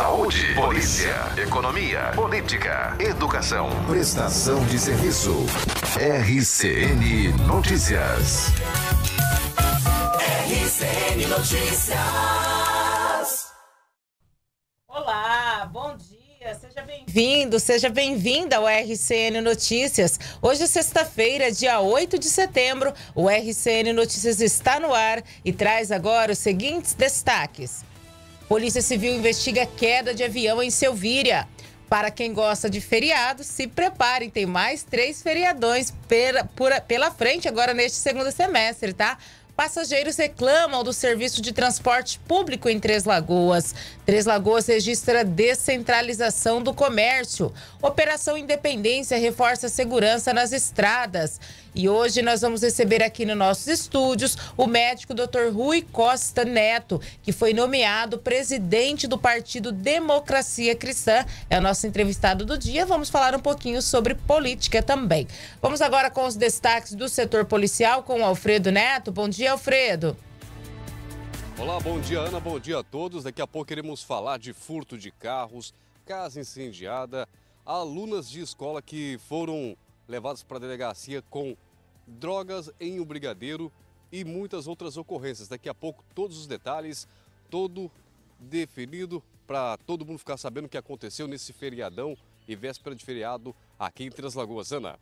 Saúde, polícia, economia, política, educação, prestação de serviço. RCN Notícias. RCN Notícias. Olá, bom dia. Seja bem-vindo, seja bem-vinda ao RCN Notícias. Hoje é sexta-feira, dia 8 de setembro. O RCN Notícias está no ar e traz agora os seguintes destaques. Polícia Civil investiga queda de avião em Selvíria. Para quem gosta de feriados, se preparem, tem mais três feriadões pela, pela frente agora neste segundo semestre, tá? Passageiros reclamam do serviço de transporte público em Três Lagoas. Três Lagoas registra descentralização do comércio. Operação Independência reforça a segurança nas estradas. E hoje nós vamos receber aqui nos nossos estúdios o médico Dr. Rui Costa Neto, que foi nomeado presidente do Partido Democracia Cristã. É o nosso entrevistado do dia. Vamos falar um pouquinho sobre política também. Vamos agora com os destaques do setor policial com o Alfredo Neto. Bom dia, Alfredo. Olá, bom dia, Ana. Bom dia a todos. Daqui a pouco queremos falar de furto de carros, casa incendiada, alunas de escola que foram levados para a delegacia com drogas em um brigadeiro e muitas outras ocorrências. Daqui a pouco, todos os detalhes, todo definido para todo mundo ficar sabendo o que aconteceu nesse feriadão e véspera de feriado aqui em Três Lagoas. Ana.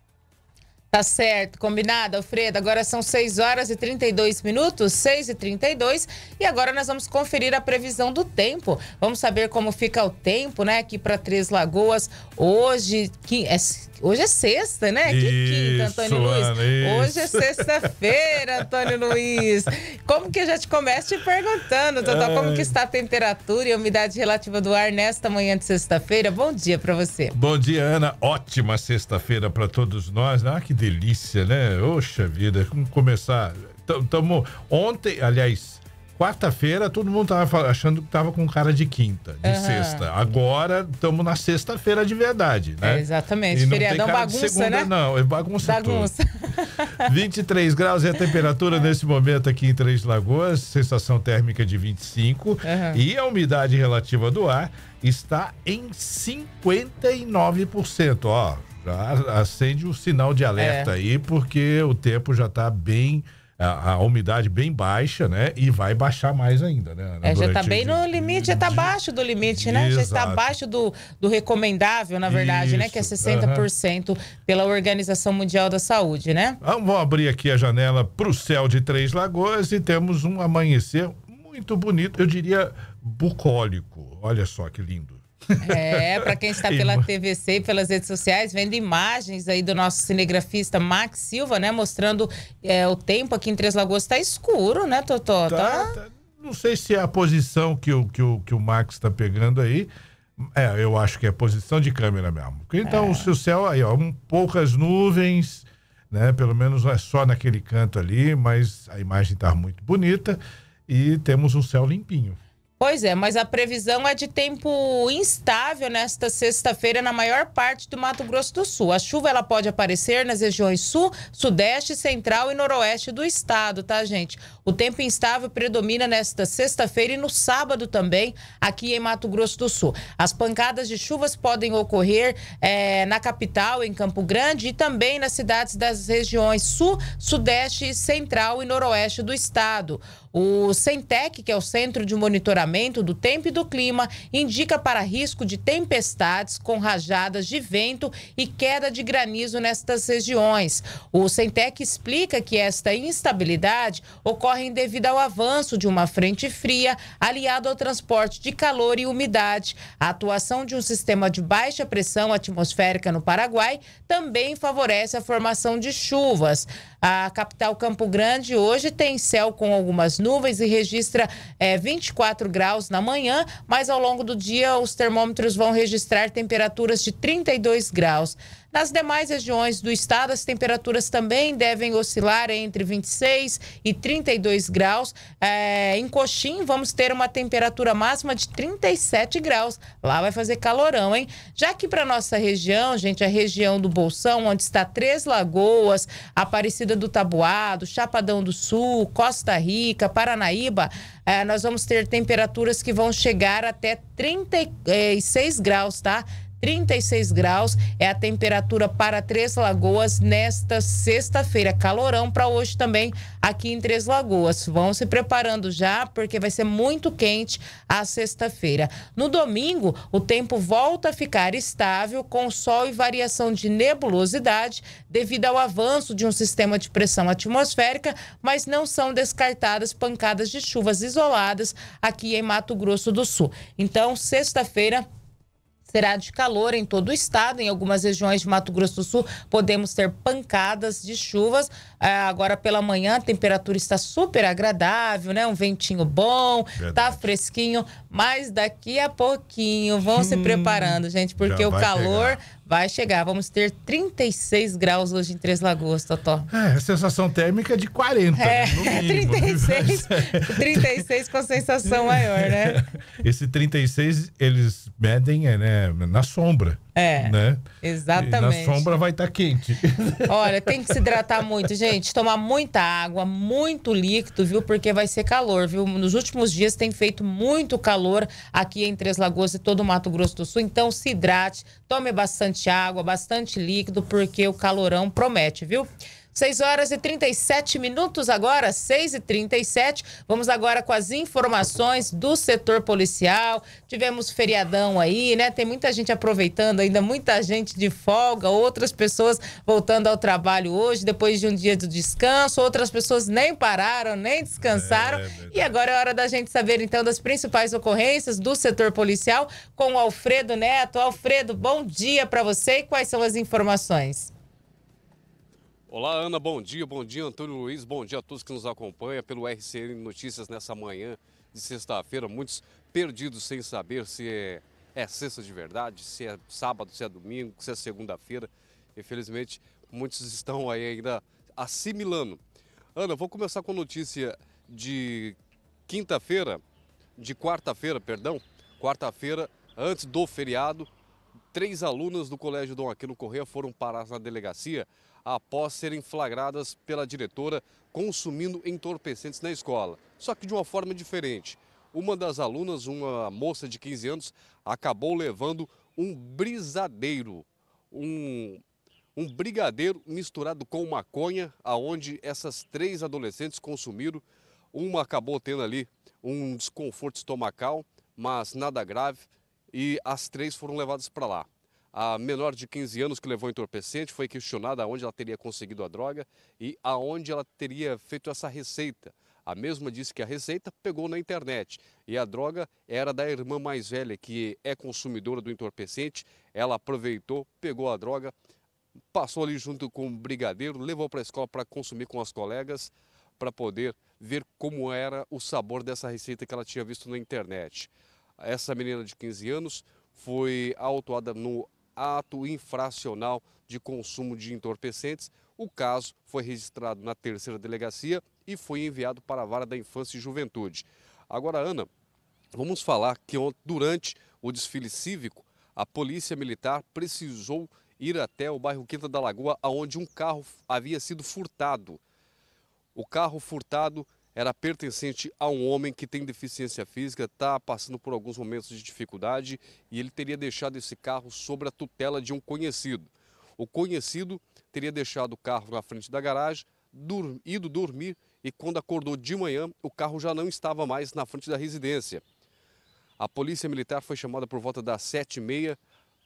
Tá certo, combinado, Alfredo. Agora são 6 horas e 32 minutos, 6 e 32 e agora nós vamos conferir a previsão do tempo. Vamos saber como fica o tempo, né, aqui para Três Lagoas. Hoje, que é Hoje é sexta, né? Isso, que quinta, Antônio Luiz. Ana, Hoje é sexta-feira, Antônio Luiz. Como que a gente começa te perguntando, Totó, como que está a temperatura e a umidade relativa do ar nesta manhã de sexta-feira? Bom dia para você. Bom dia, Ana. Ótima sexta-feira para todos nós. Ah, que delícia, né? Oxa vida, vamos começar. Tamo ontem, aliás, Quarta-feira, todo mundo tava achando que tava com cara de quinta, de uhum. sexta. Agora, estamos na sexta-feira de verdade, né? É, exatamente. E Feriadão bagunça, segunda, né? Não, é bagunça Bagunça. 23 graus é a temperatura nesse momento aqui em Três Lagoas, sensação térmica de 25 uhum. e a umidade relativa do ar está em 59%. Ó, já acende o sinal de alerta é. aí, porque o tempo já está bem a, a, umidade bem baixa, né? E vai baixar mais ainda, né? É, já está bem no limite, já está abaixo do limite, né? Exato. Já está abaixo do, do recomendável, na verdade, Isso. né? Que é 60% uhum. pela Organização Mundial da Saúde, né? Vamos abrir aqui a janela para o céu de Três Lagoas e temos um amanhecer muito bonito, eu diria bucólico. Olha só que lindo. É, para quem está pela TVC e pelas redes sociais, vendo imagens aí do nosso cinegrafista Max Silva, né? Mostrando é, o tempo aqui em Três Lagoas está escuro, né, Totó? Tá, tá... tá, Não sei se é a posição que o, que o, que o Max está pegando aí. É, eu acho que é a posição de câmera mesmo. Então, é. o seu céu aí, ó, um, poucas nuvens, né? Pelo menos não é só naquele canto ali, mas a imagem está muito bonita e temos um céu limpinho. Pois é, mas a previsão é de tempo instável nesta sexta-feira na maior parte do Mato Grosso do Sul. A chuva ela pode aparecer nas regiões sul, sudeste, central e noroeste do estado, tá, gente? O tempo instável predomina nesta sexta-feira e no sábado também aqui em Mato Grosso do Sul. As pancadas de chuvas podem ocorrer é, na capital, em Campo Grande e também nas cidades das regiões sul, sudeste, central e noroeste do estado. O Centec, que é o Centro de Monitoramento do Tempo e do Clima, indica para risco de tempestades com rajadas de vento e queda de granizo nestas regiões. O Centec explica que esta instabilidade ocorre devido ao avanço de uma frente fria aliado ao transporte de calor e umidade. A atuação de um sistema de baixa pressão atmosférica no Paraguai também favorece a formação de chuvas. A capital Campo Grande hoje tem céu com algumas nuvens e registra é, 24 graus na manhã, mas ao longo do dia os termômetros vão registrar temperaturas de 32 graus. Nas demais regiões do estado, as temperaturas também devem oscilar entre 26 e 32 graus. É, em Coxim, vamos ter uma temperatura máxima de 37 graus. Lá vai fazer calorão, hein? Já que para nossa região, gente, a região do Bolsão, onde está Três Lagoas, Aparecida do Tabuado, Chapadão do Sul, Costa Rica, Paranaíba, é, nós vamos ter temperaturas que vão chegar até 36 graus, tá? 36 graus é a temperatura para Três Lagoas nesta sexta-feira. Calorão para hoje também aqui em Três Lagoas. Vão se preparando já, porque vai ser muito quente a sexta-feira. No domingo, o tempo volta a ficar estável, com sol e variação de nebulosidade, devido ao avanço de um sistema de pressão atmosférica, mas não são descartadas pancadas de chuvas isoladas aqui em Mato Grosso do Sul. Então, sexta-feira será de calor em todo o estado. Em algumas regiões de Mato Grosso do Sul, podemos ter pancadas de chuvas. É, agora pela manhã, a temperatura está super agradável, né? Um ventinho bom, tá Verdade. tá fresquinho. Mas daqui a pouquinho, vão hum, se preparando, gente, porque o calor chegar. Vai chegar. Vamos ter 36 graus hoje em Três Lagoas, Totó. É, a sensação térmica é de 40. É, né, mínimo, 36, 36 com sensação maior, né? Esse 36, eles medem é, né, na sombra. É. Né? Exatamente. E na sombra vai estar tá quente. Olha, tem que se hidratar muito, gente. Tomar muita água, muito líquido, viu? Porque vai ser calor, viu? Nos últimos dias tem feito muito calor aqui em Três Lagoas e todo o Mato Grosso do Sul. Então se hidrate, tome bastante água, bastante líquido, porque o calorão promete, viu? 6 horas e 37 minutos agora, 6 e 37. Vamos agora com as informações do setor policial. Tivemos feriadão aí, né? Tem muita gente aproveitando ainda, muita gente de folga, outras pessoas voltando ao trabalho hoje, depois de um dia de descanso, outras pessoas nem pararam, nem descansaram. É, e agora é hora da gente saber, então, das principais ocorrências do setor policial com o Alfredo Neto. Alfredo, bom dia para você e quais são as informações? Olá, Ana, bom dia. Bom dia, Antônio Luiz. Bom dia a todos que nos acompanham pelo RCN Notícias nessa manhã de sexta-feira. Muitos perdidos sem saber se é, é sexta de verdade, se é sábado, se é domingo, se é segunda-feira. Infelizmente, muitos estão aí ainda assimilando. Ana, vou começar com notícia de quinta-feira, de quarta-feira, perdão. Quarta-feira, antes do feriado, três alunas do Colégio Dom Aquino Correia foram parar na delegacia após serem flagradas pela diretora consumindo entorpecentes na escola, só que de uma forma diferente. Uma das alunas, uma moça de 15 anos, acabou levando um brisadeiro, um, um brigadeiro misturado com maconha, aonde essas três adolescentes consumiram. Uma acabou tendo ali um desconforto estomacal, mas nada grave, e as três foram levadas para lá. A menor de 15 anos que levou entorpecente foi questionada aonde ela teria conseguido a droga e aonde ela teria feito essa receita. A mesma disse que a receita pegou na internet e a droga era da irmã mais velha, que é consumidora do entorpecente. Ela aproveitou, pegou a droga, passou ali junto com o brigadeiro, levou para a escola para consumir com as colegas, para poder ver como era o sabor dessa receita que ela tinha visto na internet. Essa menina de 15 anos foi autuada no ato infracional de consumo de entorpecentes. O caso foi registrado na terceira delegacia e foi enviado para a vara da infância e juventude. Agora, Ana, vamos falar que durante o desfile cívico, a polícia militar precisou ir até o bairro Quinta da Lagoa, onde um carro havia sido furtado. O carro furtado era pertencente a um homem que tem deficiência física, está passando por alguns momentos de dificuldade e ele teria deixado esse carro sob a tutela de um conhecido. O conhecido teria deixado o carro na frente da garagem, dur ido dormir e quando acordou de manhã, o carro já não estava mais na frente da residência. A polícia militar foi chamada por volta das sete e meia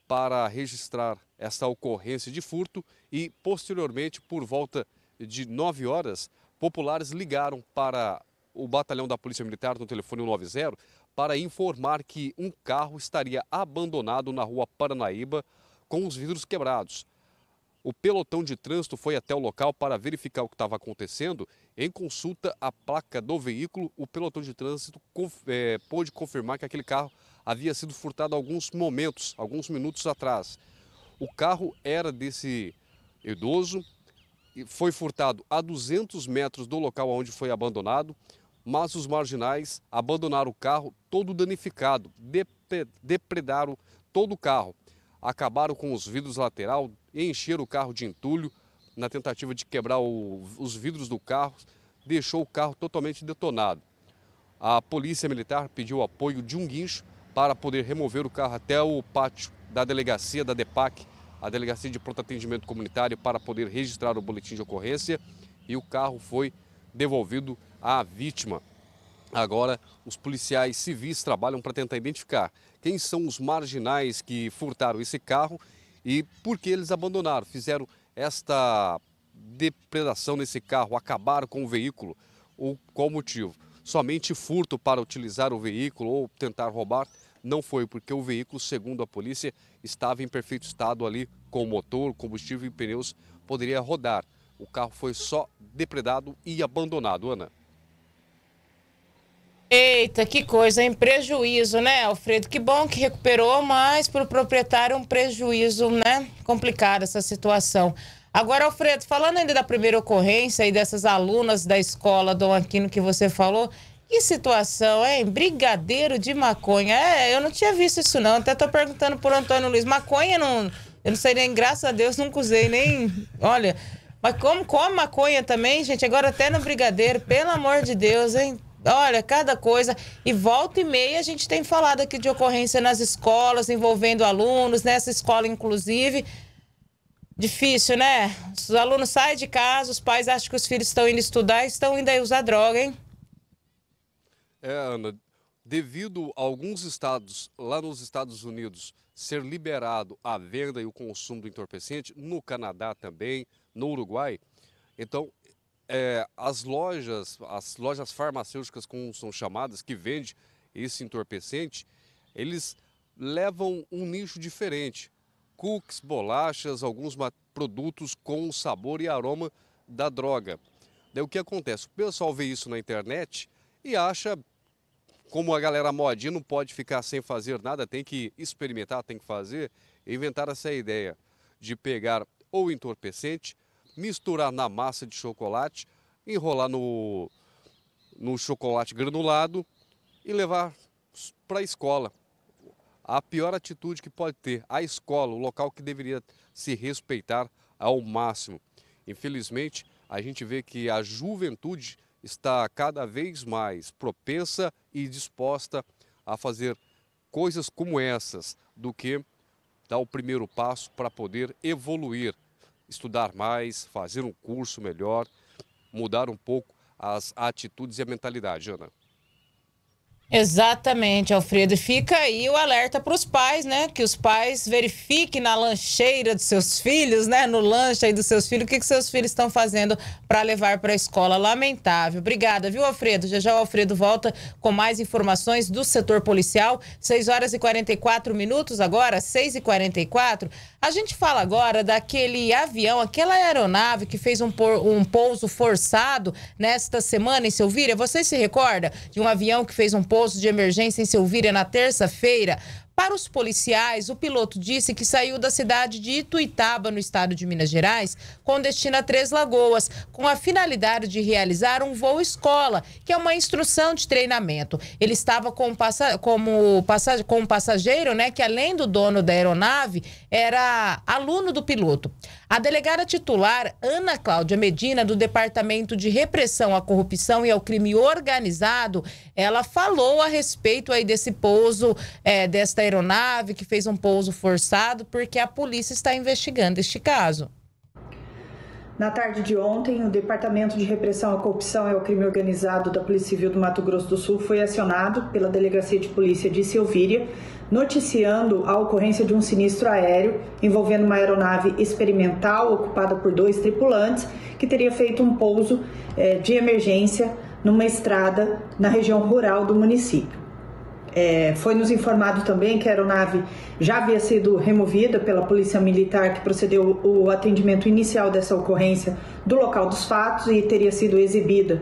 para registrar essa ocorrência de furto e, posteriormente, por volta de nove horas, populares ligaram para o batalhão da Polícia Militar no telefone 90 para informar que um carro estaria abandonado na rua Paranaíba com os vidros quebrados. O pelotão de trânsito foi até o local para verificar o que estava acontecendo. Em consulta à placa do veículo, o pelotão de trânsito é, pôde confirmar que aquele carro havia sido furtado alguns momentos, alguns minutos atrás. O carro era desse idoso, foi furtado a 200 metros do local onde foi abandonado, mas os marginais abandonaram o carro todo danificado, depredaram todo o carro, acabaram com os vidros lateral, encheram o carro de entulho na tentativa de quebrar o, os vidros do carro, deixou o carro totalmente detonado. A polícia militar pediu apoio de um guincho para poder remover o carro até o pátio da delegacia da DEPAC, a Delegacia de Pronto Atendimento Comunitário, para poder registrar o boletim de ocorrência e o carro foi devolvido à vítima. Agora, os policiais civis trabalham para tentar identificar quem são os marginais que furtaram esse carro e por que eles abandonaram, fizeram esta depredação nesse carro, acabaram com o veículo ou qual motivo. Somente furto para utilizar o veículo ou tentar roubar não foi, porque o veículo, segundo a polícia, estava em perfeito estado ali com motor, combustível e pneus, poderia rodar. O carro foi só depredado e abandonado, Ana. Eita, que coisa, hein? Prejuízo, né, Alfredo? Que bom que recuperou, mas para o proprietário um prejuízo, né? Complicada essa situação. Agora, Alfredo, falando ainda da primeira ocorrência e dessas alunas da escola Dom Aquino que você falou, que situação, hein? Brigadeiro de maconha. É, eu não tinha visto isso não. Até tô perguntando por Antônio Luiz. Maconha não. Eu não sei nem, graças a Deus, nunca usei nem. Olha. Mas como come maconha também, gente? Agora até no brigadeiro, pelo amor de Deus, hein? Olha, cada coisa. E volta e meia a gente tem falado aqui de ocorrência nas escolas, envolvendo alunos, nessa escola, inclusive. Difícil, né? Os alunos saem de casa, os pais acham que os filhos estão indo estudar e estão indo aí usar droga, hein? É, Ana, devido a alguns estados, lá nos Estados Unidos, ser liberado a venda e o consumo do entorpecente, no Canadá também, no Uruguai, então é, as lojas, as lojas farmacêuticas, como são chamadas, que vende esse entorpecente, eles levam um nicho diferente. Cookies, bolachas, alguns produtos com o sabor e aroma da droga. Daí o que acontece? O pessoal vê isso na internet e acha como a galera modinha não pode ficar sem fazer nada, tem que experimentar, tem que fazer, inventaram essa ideia de pegar o entorpecente, misturar na massa de chocolate, enrolar no, no chocolate granulado e levar para a escola. A pior atitude que pode ter a escola, o local que deveria se respeitar ao máximo. Infelizmente, a gente vê que a juventude está cada vez mais propensa e disposta a fazer coisas como essas do que dar o primeiro passo para poder evoluir, estudar mais, fazer um curso melhor, mudar um pouco as atitudes e a mentalidade, Ana. Exatamente, Alfredo. Fica aí o alerta para os pais, né? Que os pais verifiquem na lancheira dos seus filhos, né? No lanche aí dos seus filhos, o que, que seus filhos estão fazendo para levar para a escola. Lamentável. Obrigada, viu, Alfredo? Já já o Alfredo volta com mais informações do setor policial. 6 horas e 44 minutos agora, 6 e 44 A gente fala agora daquele avião, aquela aeronave que fez um, por, um pouso forçado nesta semana em Silvíria. Você se recorda de um avião que fez um pouso de emergência em Silvíria na terça-feira. Para os policiais, o piloto disse que saiu da cidade de Ituitaba, no estado de Minas Gerais, com destino a Três Lagoas, com a finalidade de realizar um voo escola, que é uma instrução de treinamento. Ele estava com, passa como passa com passageiro, né, que além do dono da aeronave, era aluno do piloto. A delegada titular, Ana Cláudia Medina, do Departamento de Repressão à Corrupção e ao Crime Organizado, ela falou a respeito aí desse pouso, é, desta aeronave que fez um pouso forçado, porque a polícia está investigando este caso. Na tarde de ontem, o Departamento de Repressão à Corrupção e ao Crime Organizado da Polícia Civil do Mato Grosso do Sul foi acionado pela Delegacia de Polícia de Silvíria, noticiando a ocorrência de um sinistro aéreo envolvendo uma aeronave experimental ocupada por dois tripulantes que teria feito um pouso eh, de emergência numa estrada na região rural do município. É, foi nos informado também que a aeronave já havia sido removida pela Polícia Militar, que procedeu o atendimento inicial dessa ocorrência do local dos fatos e teria sido exibida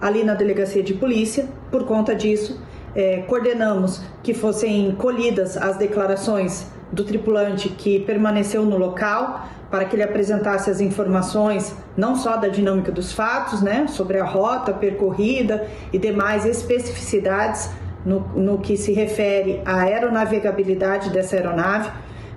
ali na delegacia de polícia. Por conta disso, é, coordenamos que fossem colhidas as declarações do tripulante que permaneceu no local para que ele apresentasse as informações não só da dinâmica dos fatos, né, sobre a rota percorrida e demais especificidades no, no que se refere à aeronavegabilidade dessa aeronave,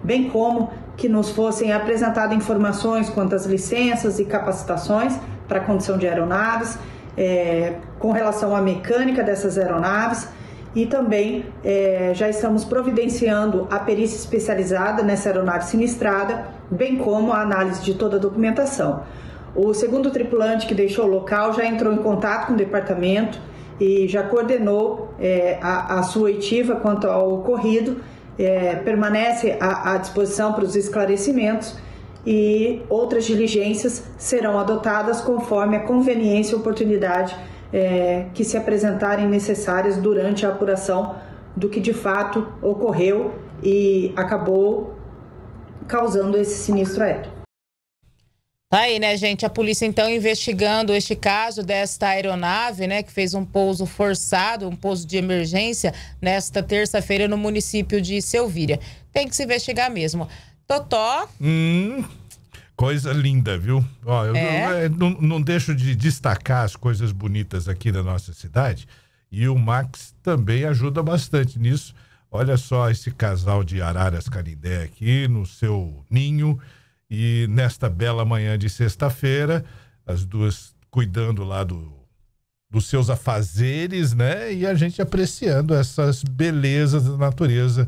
bem como que nos fossem apresentadas informações quanto às licenças e capacitações para a condição de aeronaves, é, com relação à mecânica dessas aeronaves e também é, já estamos providenciando a perícia especializada nessa aeronave sinistrada, bem como a análise de toda a documentação. O segundo tripulante que deixou o local já entrou em contato com o departamento e já coordenou é, a, a, sua oitiva quanto ao ocorrido, é, permanece à, à disposição para os esclarecimentos e outras diligências serão adotadas conforme a conveniência e oportunidade é, que se apresentarem necessárias durante a apuração do que de fato ocorreu e acabou causando esse sinistro aéreo. Aí, né, gente? A polícia então investigando este caso desta aeronave, né, que fez um pouso forçado, um pouso de emergência nesta terça-feira no município de Selvíria. Tem que se investigar mesmo. Totó. Hum. Coisa linda, viu? Ó, eu, é? eu não, não, deixo de destacar as coisas bonitas aqui da nossa cidade. E o Max também ajuda bastante nisso. Olha só esse casal de araras canindé aqui no seu ninho. E nesta bela manhã de sexta-feira, as duas cuidando lá do, dos seus afazeres, né? E a gente apreciando essas belezas da natureza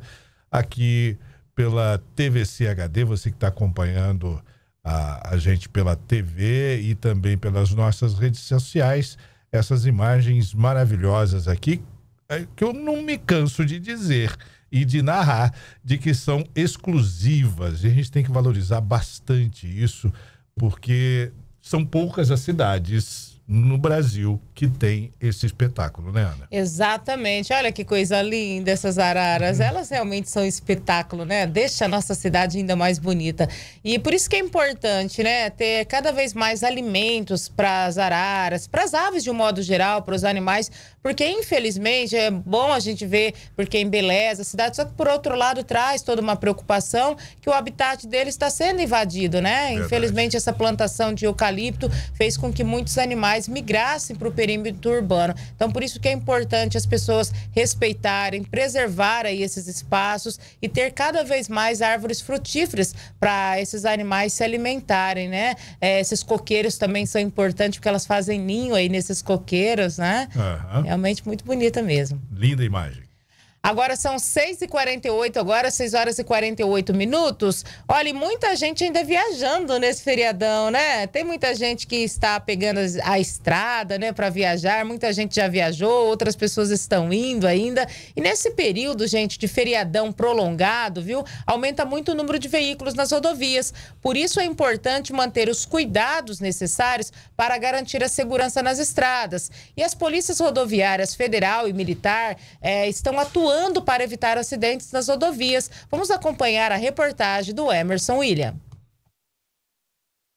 aqui pela TVC HD. Você que está acompanhando a, a gente pela TV e também pelas nossas redes sociais, essas imagens maravilhosas aqui, é, que eu não me canso de dizer e de narrar, de que são exclusivas. E a gente tem que valorizar bastante isso, porque são poucas as cidades no Brasil que tem esse espetáculo, né, Ana? Exatamente. Olha que coisa linda essas araras. Uhum. Elas realmente são espetáculo, né? Deixa a nossa cidade ainda mais bonita. E por isso que é importante, né, ter cada vez mais alimentos para as araras, para as aves de um modo geral, para os animais, porque infelizmente é bom a gente ver porque embeleza a cidade, só que por outro lado traz toda uma preocupação que o habitat deles está sendo invadido, né? Verdade. Infelizmente essa plantação de eucalipto fez com que muitos animais migrassem para o perímetro urbano. Então por isso que é importante as pessoas respeitarem, preservar aí esses espaços e ter cada vez mais árvores frutíferas para esses animais se alimentarem, né? É, esses coqueiros também são importantes porque elas fazem ninho aí nesses coqueiros, né? Uhum. Realmente muito bonita mesmo. Linda imagem. Agora são 6h48, agora 6 horas e 48 minutos. Olha, muita gente ainda viajando nesse feriadão, né? Tem muita gente que está pegando a estrada, né, para viajar. Muita gente já viajou, outras pessoas estão indo ainda. E nesse período, gente, de feriadão prolongado, viu? Aumenta muito o número de veículos nas rodovias. Por isso é importante manter os cuidados necessários para garantir a segurança nas estradas. E as polícias rodoviárias federal e militar é, estão atuando atuando para evitar acidentes nas rodovias. Vamos acompanhar a reportagem do Emerson William.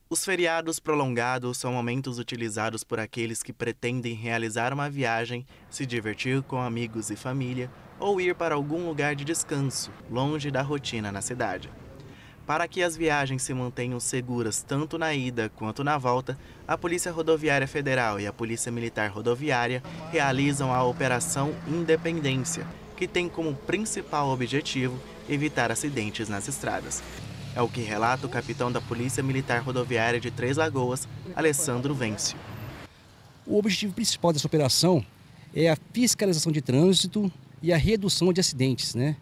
Os feriados prolongados são momentos utilizados por aqueles que pretendem realizar uma viagem, se divertir com amigos e família ou ir para algum lugar de descanso, longe da rotina na cidade. Para que as viagens se mantenham seguras tanto na ida quanto na volta, a Polícia Rodoviária Federal e a Polícia Militar Rodoviária realizam a Operação Independência, que tem como principal objetivo evitar acidentes nas estradas. É o que relata o capitão da Polícia Militar Rodoviária de Três Lagoas, Alessandro Vêncio. O objetivo principal dessa operação é a fiscalização de trânsito e a redução de acidentes, né?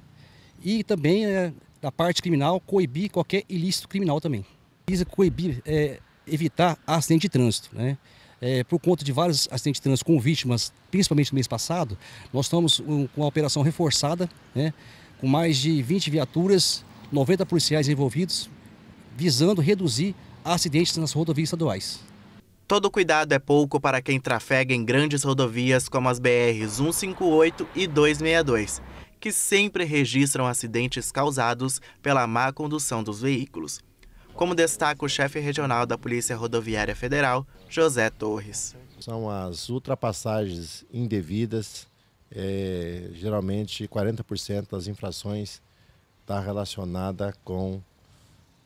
E também, é, da parte criminal, coibir qualquer ilícito criminal também. Visa coibir, é, evitar acidente de trânsito, né? É, por conta de vários acidentes de trânsito com vítimas, principalmente no mês passado, nós estamos com uma operação reforçada, né, com mais de 20 viaturas, 90 policiais envolvidos, visando reduzir acidentes nas rodovias estaduais. Todo cuidado é pouco para quem trafega em grandes rodovias como as BRs 158 e 262, que sempre registram acidentes causados pela má condução dos veículos como destaca o chefe regional da Polícia Rodoviária Federal, José Torres. São as ultrapassagens indevidas, é, geralmente 40% das infrações está relacionada com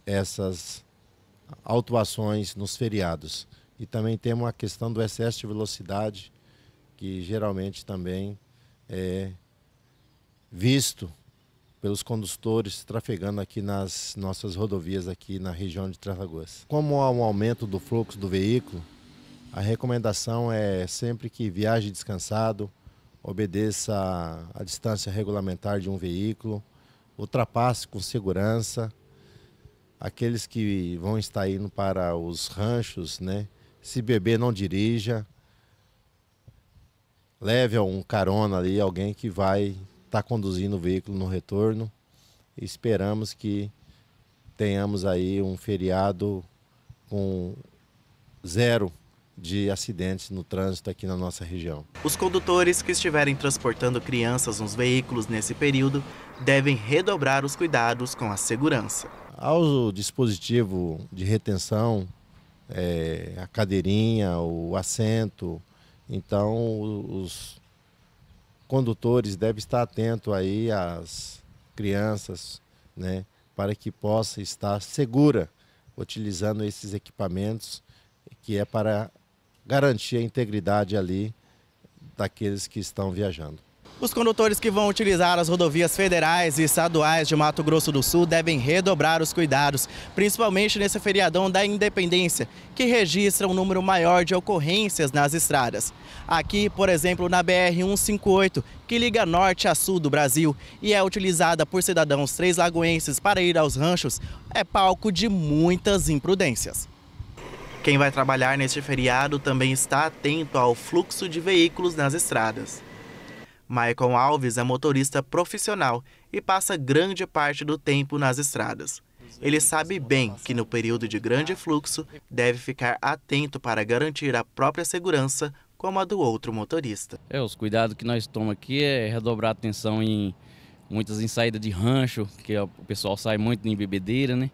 essas autuações nos feriados. E também temos a questão do excesso de velocidade, que geralmente também é visto pelos condutores trafegando aqui nas nossas rodovias aqui na região de Três Lagoas. Como há um aumento do fluxo do veículo, A recomendação é sempre que viaje descansado, obedeça a distância regulamentar de um veículo, ultrapasse com segurança. Aqueles que vão estar indo para os ranchos, né? Se beber, não dirija. Leve um carona ali, alguém que vai estar tá conduzindo o veículo no retorno. Esperamos que tenhamos aí um feriado com zero de acidentes no trânsito aqui na nossa região. Os condutores que estiverem transportando crianças nos veículos nesse período devem redobrar os cuidados com a segurança. Ao dispositivo de retenção, é, a cadeirinha, o assento, então os condutores devem estar atentos aí às crianças, né, para que possa estar segura utilizando esses equipamentos que é para garantir a integridade ali daqueles que estão viajando. Os condutores que vão utilizar as rodovias federais e estaduais de Mato Grosso do Sul devem redobrar os cuidados, principalmente nesse feriadão da Independência, que registra um número maior de ocorrências nas estradas. Aqui, por exemplo, na BR-158, que liga norte a sul do Brasil e é utilizada por cidadãos três lagoenses para ir aos ranchos, é palco de muitas imprudências. Quem vai trabalhar neste feriado também está atento ao fluxo de veículos nas estradas. Maicon Alves é motorista profissional e passa grande parte do tempo nas estradas. Ele sabe bem que no período de grande fluxo deve ficar atento para garantir a própria segurança como a do outro motorista. É, os cuidados que nós tomamos aqui é redobrar a atenção em muitas em saída de rancho, que o pessoal sai muito em bebedeira, né?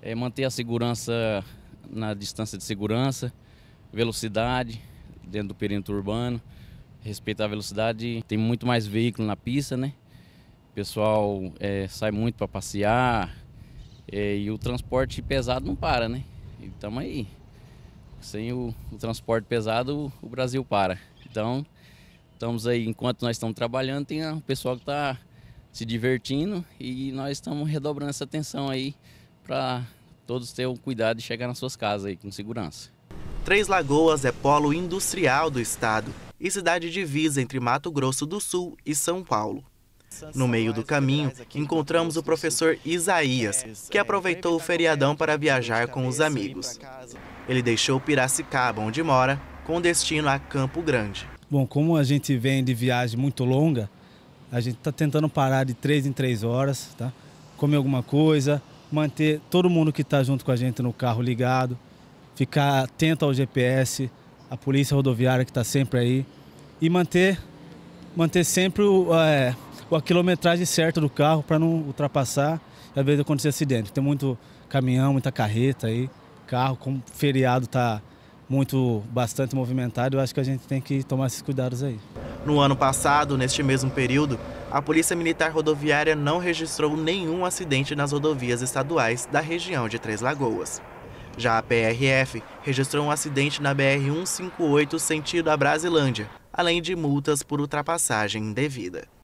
É manter a segurança na distância de segurança, velocidade dentro do perímetro urbano, respeitar a velocidade. Tem muito mais veículo na pista, né? O pessoal é, sai muito para passear é, e o transporte pesado não para, né? Estamos aí. Sem o, o transporte pesado, o, o Brasil para. Então, estamos aí, enquanto nós estamos trabalhando, tem o pessoal que está se divertindo e nós estamos redobrando essa atenção aí para todos tenham cuidado de chegar nas suas casas aí com segurança. Três Lagoas é polo industrial do estado e cidade divisa entre Mato Grosso do Sul e São Paulo. No meio do caminho, encontramos o professor Isaías, que aproveitou o feriadão para viajar com os amigos. Ele deixou Piracicaba, onde mora, com destino a Campo Grande. Bom, como a gente vem de viagem muito longa, a gente está tentando parar de três em três horas, tá? comer alguma coisa, manter todo mundo que está junto com a gente no carro ligado, ficar atento ao GPS, a polícia rodoviária que está sempre aí e manter, manter sempre o, é, a quilometragem certa do carro para não ultrapassar e às vezes acontecer acidente. Tem muito caminhão, muita carreta aí, carro, como feriado está muito bastante movimentado, eu acho que a gente tem que tomar esses cuidados aí. No ano passado, neste mesmo período, a Polícia Militar Rodoviária não registrou nenhum acidente nas rodovias estaduais da região de Três Lagoas. Já a PRF registrou um acidente na BR-158 sentido a Brasilândia, além de multas por ultrapassagem indevida.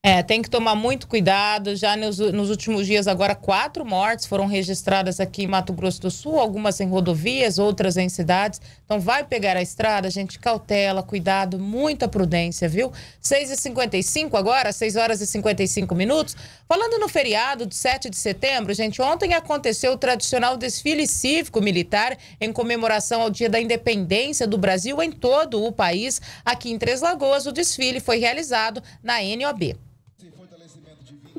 É, tem que tomar muito cuidado. Já nos, nos, últimos dias, agora, quatro mortes foram registradas aqui em Mato Grosso do Sul, algumas em rodovias, outras em cidades. Então, vai pegar a estrada, gente, cautela, cuidado, muita prudência, viu? 6h55 agora, 6 horas e 55 minutos. Falando no feriado de 7 de setembro, gente, ontem aconteceu o tradicional desfile cívico-militar em comemoração ao Dia da Independência do Brasil em todo o país. Aqui em Três Lagoas, o desfile foi realizado na NOB.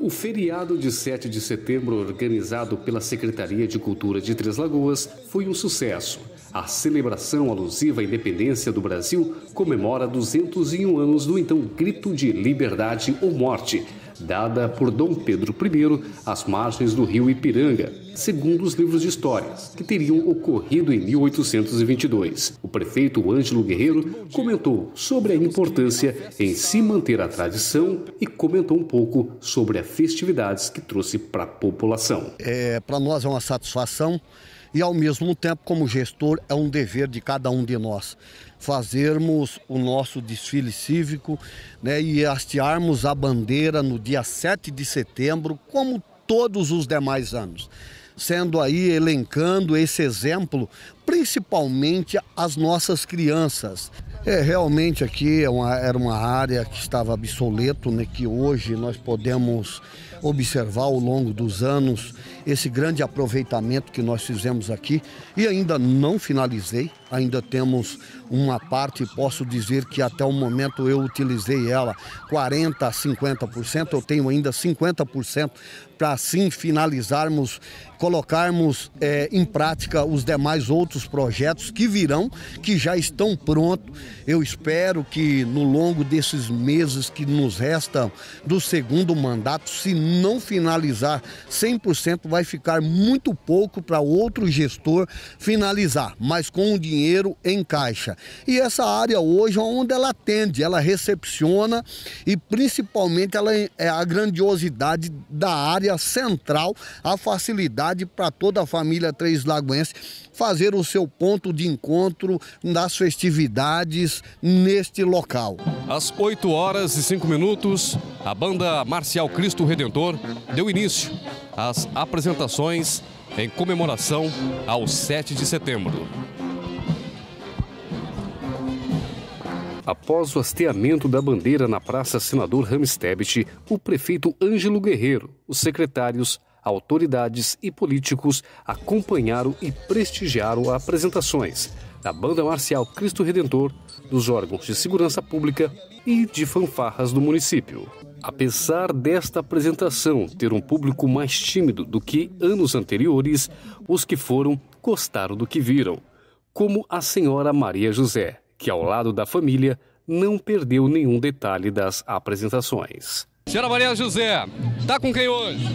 O feriado de 7 de setembro, organizado pela Secretaria de Cultura de Três Lagoas, foi um sucesso. A celebração alusiva à independência do Brasil comemora 201 anos do então Grito de Liberdade ou Morte, dada por Dom Pedro I às margens do rio Ipiranga, segundo os livros de histórias, que teriam ocorrido em 1822. O prefeito Ângelo Guerreiro comentou sobre a importância em se manter a tradição e comentou um pouco sobre as festividades que trouxe para a população. É, para nós é uma satisfação e, ao mesmo tempo, como gestor, é um dever de cada um de nós fazermos o nosso desfile cívico né, e hastearmos a bandeira no dia 7 de setembro, como todos os demais anos. sendo aí elencando esse exemplo, principalmente as nossas crianças. É, realmente aqui é uma, era uma área que estava obsoleto, né, que hoje nós podemos observar ao longo dos anos esse grande aproveitamento que nós fizemos aqui e ainda não finalizei, ainda temos uma parte, posso dizer que até o momento eu utilizei ela 40 a 50%, eu tenho ainda 50% para assim finalizarmos, colocarmos é, em prática os demais outros projetos que virão, que já estão prontos. Eu espero que no longo desses meses que nos restam do segundo mandato, se não finalizar 100%, vai ficar muito pouco para outro gestor finalizar, mas com o dinheiro em caixa. E essa área hoje é onde ela atende, ela recepciona e principalmente ela é a grandiosidade da área central, a facilidade para toda a família Três Lagoense fazer o seu ponto de encontro nas festividades neste local. Às 8 horas e 5 minutos, a banda Marcial Cristo Redentor deu início às apresentações em comemoração ao 7 de setembro. Após o hasteamento da bandeira na Praça Senador Ramstebet, o prefeito Ângelo Guerreiro, os secretários, autoridades e políticos acompanharam e prestigiaram apresentações da Banda Marcial Cristo Redentor, dos órgãos de segurança pública e de fanfarras do município. Apesar desta apresentação ter um público mais tímido do que anos anteriores, os que foram gostaram do que viram, como a senhora Maria José, que ao lado da família não perdeu nenhum detalhe das apresentações. Senhora Maria José, tá com quem hoje?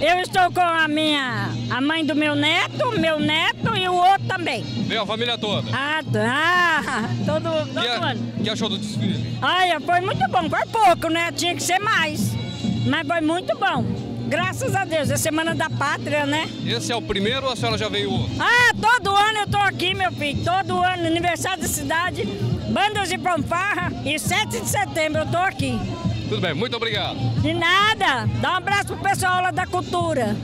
Eu estou com a minha, a mãe do meu neto, meu neto e o outro também. Veio a família toda? Ah, tá. Todo, todo que, ano. que achou do desfile? Olha, foi muito bom. Foi pouco, né? Tinha que ser mais. Mas foi muito bom. Graças a Deus. É Semana da Pátria, né? Esse é o primeiro ou a senhora já veio outro? Ah, todo ano eu tô aqui, meu filho. Todo ano, aniversário da cidade, bandas de fanfarra e 7 de setembro eu tô aqui. Tudo bem, muito obrigado. De nada. Dá um abraço pro pessoal lá da cultura.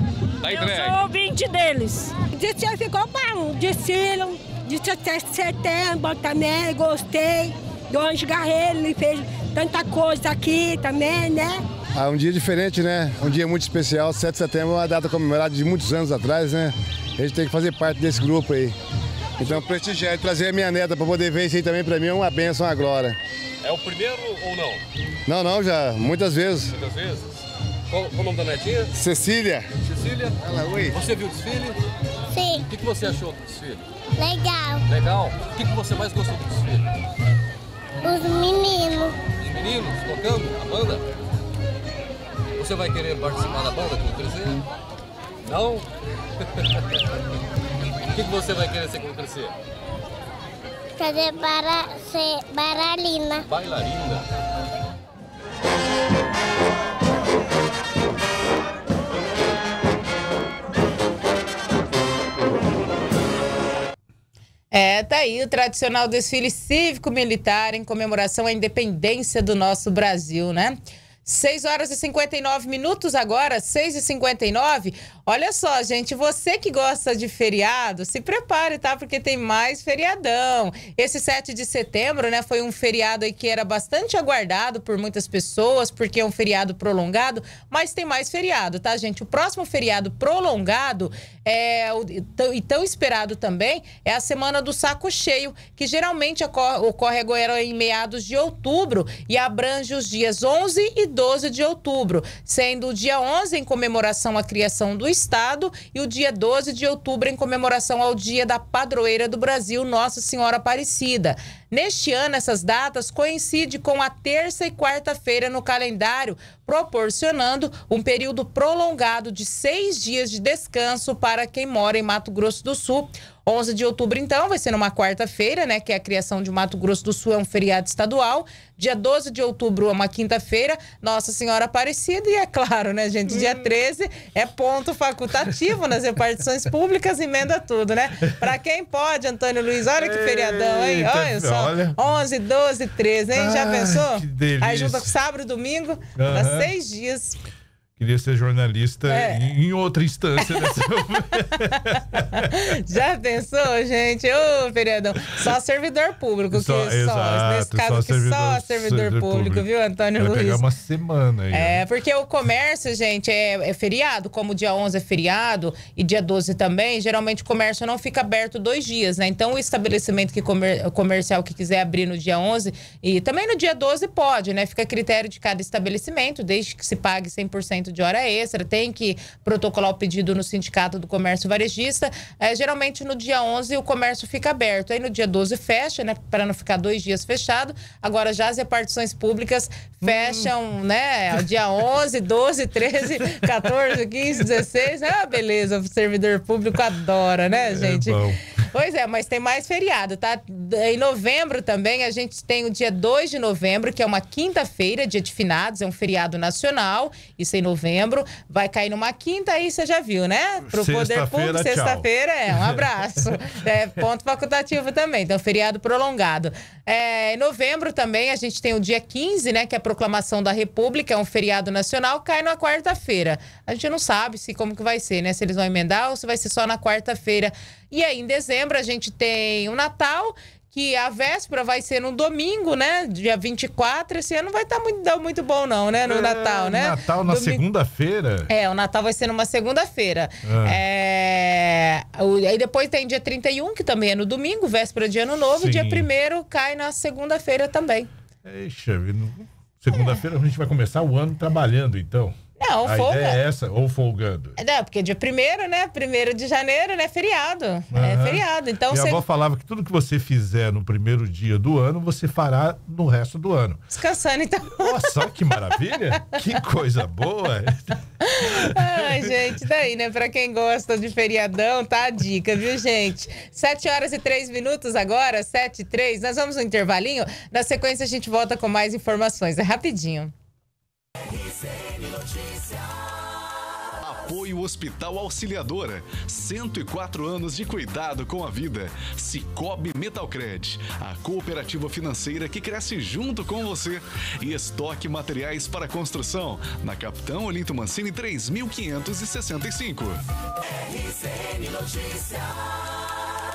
Tá eu entregue. sou ouvinte deles. O desfile ficou bom. De 7 de setembro também, gostei. Do Anjo Garreiro, ele fez tanta coisa aqui também, né? Ah, um dia diferente, né? Um dia muito especial. 7 de setembro é uma data comemorada de muitos anos atrás, né? A gente tem que fazer parte desse grupo aí. Então, prestigiar e trazer a minha neta para poder ver isso aí também, para mim é uma benção, uma glória. É o primeiro ou não? Não, não, já, muitas vezes. Muitas vezes? Qual, qual o nome da netinha? Cecília. Cecília? Ela, oi. Você viu o desfile? Sim. O que, que você achou do desfile? Legal. Legal? O que, que você mais gostou do desfile? Os meninos. Os meninos tocando a banda? Você vai querer participar da banda quando crescer? Não? o que, que você vai querer ser quando crescer? Fazer para ser baralina. Bailarina. É, tá aí o tradicional desfile cívico-militar em comemoração à independência do nosso Brasil, né? 6 horas e 59 minutos agora, 6 e 59. Olha só, gente, você que gosta de feriado, se prepare, tá? Porque tem mais feriadão. Esse 7 de setembro, né, foi um feriado aí que era bastante aguardado por muitas pessoas, porque é um feriado prolongado, mas tem mais feriado, tá, gente? O próximo feriado prolongado é e tão esperado também é a semana do saco cheio, que geralmente ocorre, ocorre agora em meados de outubro e abrange os dias 11 e 12 de outubro, sendo o dia 11 em comemoração à criação do Estado e o dia 12 de outubro em comemoração ao Dia da Padroeira do Brasil, Nossa Senhora Aparecida. Neste ano, essas datas coincidem com a terça e quarta-feira no calendário, proporcionando um período prolongado de seis dias de descanso para quem mora em Mato Grosso do Sul. 11 de outubro, então, vai ser numa quarta-feira, né? Que é a criação de Mato Grosso do Sul, é um feriado estadual. Dia 12 de outubro é uma quinta-feira, Nossa Senhora Aparecida. E é claro, né, gente? Dia 13 é ponto facultativo nas repartições públicas, emenda tudo, né? Pra quem pode, Antônio Luiz, olha que feriadão, hein? Olha só. Olha. 11, 12, 13, hein? Já Ai, pensou? que delícia. Aí junta com sábado e domingo, Aham. dá seis dias. Queria ser jornalista É. em, outra instância dessa. Já pensou, gente? Ô, feriadão. Só servidor público, que Só- só. exato, nesse caso só aqui, só servidor- público, público. viu, Antônio Vai Luiz? pegar uma semana aí. É, porque o comércio, gente, é, é feriado, como dia 11 é feriado e dia 12 também, geralmente o comércio não fica aberto dois dias, né? Então o estabelecimento que comer- comercial que quiser abrir no dia 11 e também no dia 12 pode, né? Fica a critério de cada estabelecimento, desde que se pague 100% de hora extra, tem que protocolar o pedido no Sindicato do Comércio Varejista. É, geralmente no dia 11 o comércio fica aberto, aí no dia 12 fecha, né? Para não ficar dois dias fechado. Agora já as repartições públicas fecham, né? Dia 11, 12, 13, 14, 15, 16. Ah, beleza, o servidor público adora, né, gente? bom. Pois é, mas tem mais feriado, tá? Em novembro também, a gente tem o dia 2 de novembro, que é uma quinta-feira, dia de finados, é um feriado nacional. Isso em novembro. Vai cair numa quinta, aí você já viu, né? Pro Poder Sexta-feira, Público, sexta-feira, é. Um abraço. é, ponto facultativo também. Então, feriado prolongado. É, em novembro também, a gente tem o dia 15, né? Que é a proclamação da República, é um feriado nacional, cai na quarta-feira. A gente não sabe se como que vai ser, né? Se eles vão emendar ou se vai ser só na quarta-feira. E aí, em dezembro, a gente tem o Natal, que a véspera vai ser no domingo, né? Dia 24. Esse ano não vai estar muito, dar muito bom, não, né? No Natal, né? Natal na Domingo- segunda-feira? é, o Natal vai ser numa segunda-feira. Ah. É, o- aí depois tem dia 31, que também é no domingo, véspera de ano novo. Sim. Dia 1 cai na segunda-feira também. Eixa, segunda-feira a gente vai começar o ano trabalhando, então. Não, a folga. ideia é essa, ou folgando. É, Não, porque dia 1 né? 1 de janeiro, né? Feriado. É Aham. feriado. Então Minha você avó falava que tudo que você fizer no primeiro dia do ano, você fará no resto do ano. descansando, então. Nossa, olha que maravilha! que coisa boa! Ai, gente, daí, né? Pra quem gosta de feriadão, tá a dica, viu, gente? 7 horas e 3 minutos agora, 7 e 3. Nós vamos no intervalinho. Na sequência, a gente volta com mais informações. É rapidinho. Apoio Hospital Auxiliadora. 104 anos de cuidado com a vida. Cicobi Metalcred, a cooperativa financeira que cresce junto com você. E estoque materiais para construção. Na Capitão Olinto Mancini 3565. RCN Notícias.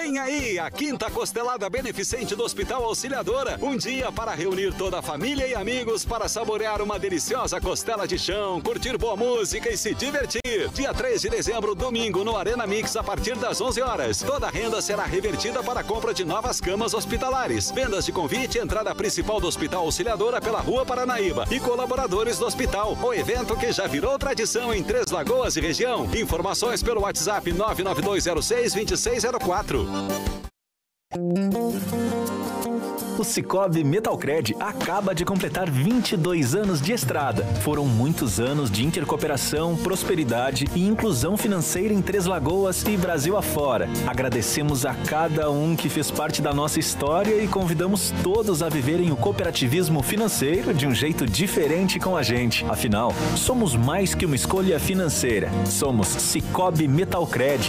Vem aí a quinta costelada beneficente do Hospital Auxiliadora. Um dia para reunir toda a família e amigos para saborear uma deliciosa costela de chão, curtir boa música e se divertir. Dia 3 de dezembro, domingo, no Arena Mix, a partir das 11 horas. Toda a renda será revertida para a compra de novas camas hospitalares. Vendas de convite, entrada principal do Hospital Auxiliadora pela Rua Paranaíba e colaboradores do hospital. O evento que já virou tradição em Três Lagoas e região. Informações pelo WhatsApp 99206 2604. O Cicobi Metalcred acaba de completar 22 anos de estrada. Foram muitos anos de intercooperação, prosperidade e inclusão financeira em Três Lagoas e Brasil afora. Agradecemos a cada um que fez parte da nossa história e convidamos todos a viverem o cooperativismo financeiro de um jeito diferente com a gente. Afinal, somos mais que uma escolha financeira. Somos Cicobi Metalcred.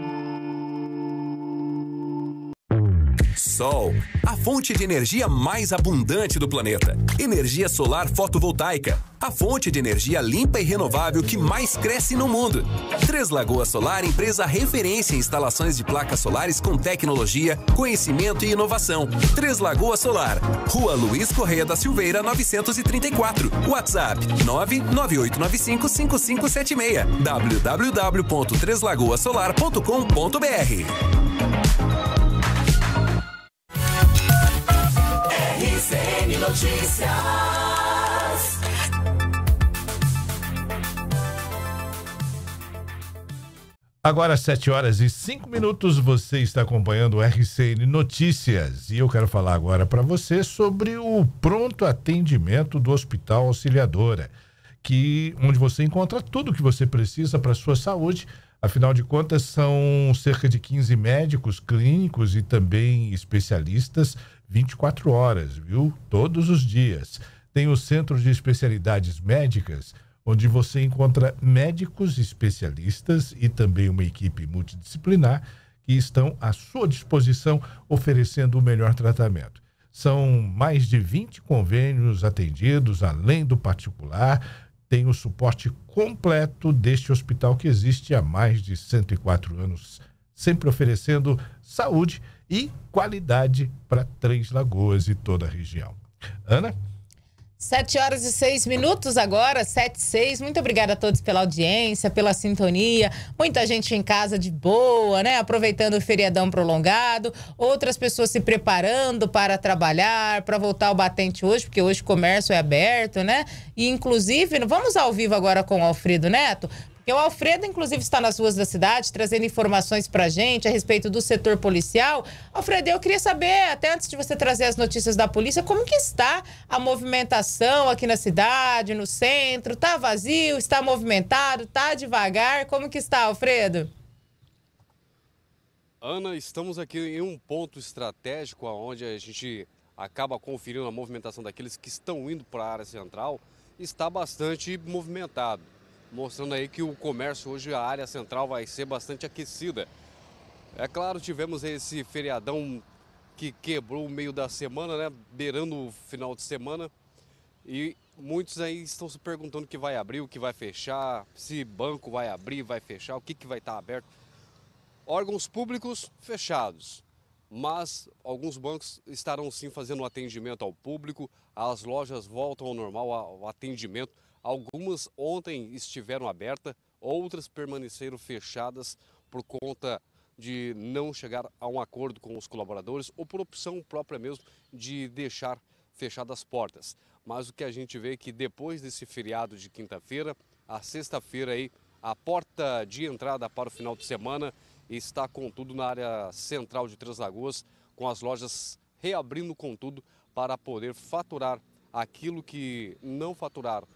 Sol, a fonte de energia mais abundante do planeta. Energia solar fotovoltaica, a fonte de energia limpa e renovável que mais cresce no mundo. Três Lagoas Solar, empresa referência em instalações de placas solares com tecnologia, conhecimento e inovação. Três Lagoas Solar, Rua Luiz Correia da Silveira, 934. WhatsApp 998955576. www.treslagoasolar.com.br. Notícias. Agora, 7 horas e 5 minutos, você está acompanhando o RCN Notícias. E eu quero falar agora para você sobre o pronto atendimento do Hospital Auxiliadora, que onde você encontra tudo que você precisa para sua saúde. Afinal de contas, são cerca de 15 médicos clínicos e também especialistas 24 horas, viu? Todos os dias. Tem o Centro de Especialidades Médicas, onde você encontra médicos especialistas e também uma equipe multidisciplinar que estão à sua disposição oferecendo o melhor tratamento. São mais de 20 convênios atendidos, além do particular. Tem o suporte completo deste hospital que existe há mais de 104 anos, sempre oferecendo saúde e qualidade para Três Lagoas e toda a região. Ana? Sete horas e seis minutos agora, sete e seis. Muito obrigada a todos pela audiência, pela sintonia. Muita gente em casa de boa, né? Aproveitando o feriadão prolongado. Outras pessoas se preparando para trabalhar, para voltar ao batente hoje, porque hoje o comércio é aberto, né? E inclusive, vamos ao vivo agora com o Alfredo Neto, porque o Alfredo, inclusive, está nas ruas da cidade trazendo informações para gente a respeito do setor policial. Alfredo, eu queria saber, até antes de você trazer as notícias da polícia, como que está a movimentação aqui na cidade, no centro? Está vazio? Está movimentado? Está devagar? Como que está, Alfredo? Ana, estamos aqui em um ponto estratégico onde a gente acaba conferindo a movimentação daqueles que estão indo para a área central. Está bastante movimentado mostrando aí que o comércio hoje, a área central vai ser bastante aquecida. É claro, tivemos esse feriadão que quebrou o meio da semana, né? Beirando o final de semana. E muitos aí estão se perguntando o que vai abrir, o que vai fechar, se banco vai abrir, vai fechar, o que, que vai estar aberto. Órgãos públicos fechados, mas alguns bancos estarão sim fazendo atendimento ao público, as lojas voltam ao normal, ao atendimento. Algumas ontem estiveram abertas, outras permaneceram fechadas por conta de não chegar a um acordo com os colaboradores ou por opção própria mesmo de deixar fechadas as portas. Mas o que a gente vê é que depois desse feriado de quinta-feira, a sexta-feira aí, a porta de entrada para o final de semana está contudo na área central de Três Lagoas, com as lojas reabrindo com tudo para poder faturar aquilo que não faturaram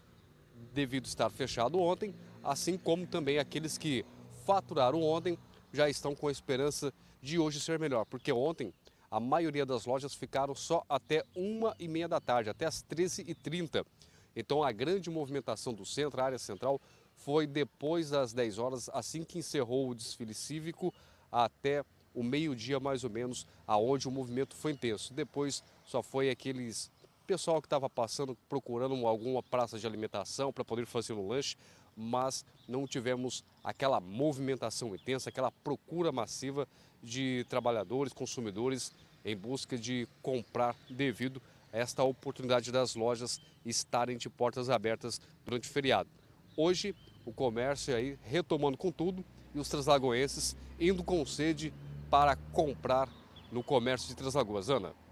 devido estar fechado ontem, assim como também aqueles que faturaram ontem já estão com a esperança de hoje ser melhor, porque ontem a maioria das lojas ficaram só até uma e meia da tarde, até as 13h30. Então a grande movimentação do centro, a área central, foi depois das 10 horas, assim que encerrou o desfile cívico, até o meio-dia mais ou menos, aonde o movimento foi intenso. Depois só foi aqueles pessoal que estava passando procurando alguma praça de alimentação para poder fazer um lanche, mas não tivemos aquela movimentação intensa, aquela procura massiva de trabalhadores, consumidores em busca de comprar devido a esta oportunidade das lojas estarem de portas abertas durante o feriado. Hoje, o comércio aí retomando com tudo e os translagoenses indo com sede para comprar no comércio de Translagoas. Ana.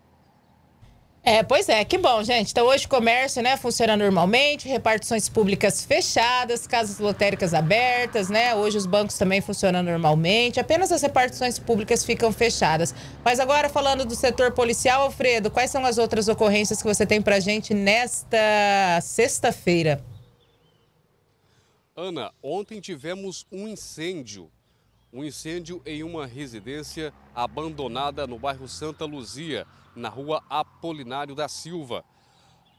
É, pois é, que bom, gente. Então hoje o comércio, né, funciona normalmente, repartições públicas fechadas, casas lotéricas abertas, né? Hoje os bancos também funcionam normalmente, apenas as repartições públicas ficam fechadas. Mas agora falando do setor policial, Alfredo, quais são as outras ocorrências que você tem pra gente nesta sexta-feira? Ana, ontem tivemos um incêndio. Um incêndio em uma residência abandonada no bairro Santa Luzia na rua Apolinário da Silva.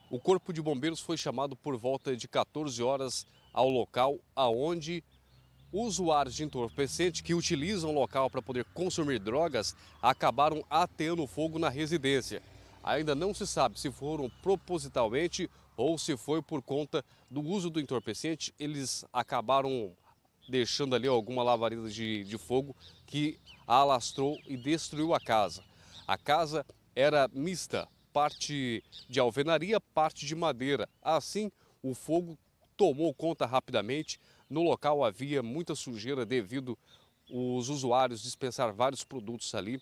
O Corpo de Bombeiros foi chamado por volta de 14 horas ao local aonde usuários de entorpecente que utilizam o local para poder consumir drogas acabaram ateando fogo na residência. Ainda não se sabe se foram propositalmente ou se foi por conta do uso do entorpecente. Eles acabaram deixando ali alguma lavareda de, de fogo que alastrou e destruiu a casa. A casa era mista, parte de alvenaria, parte de madeira. Assim, o fogo tomou conta rapidamente. No local havia muita sujeira devido os usuários dispensar vários produtos ali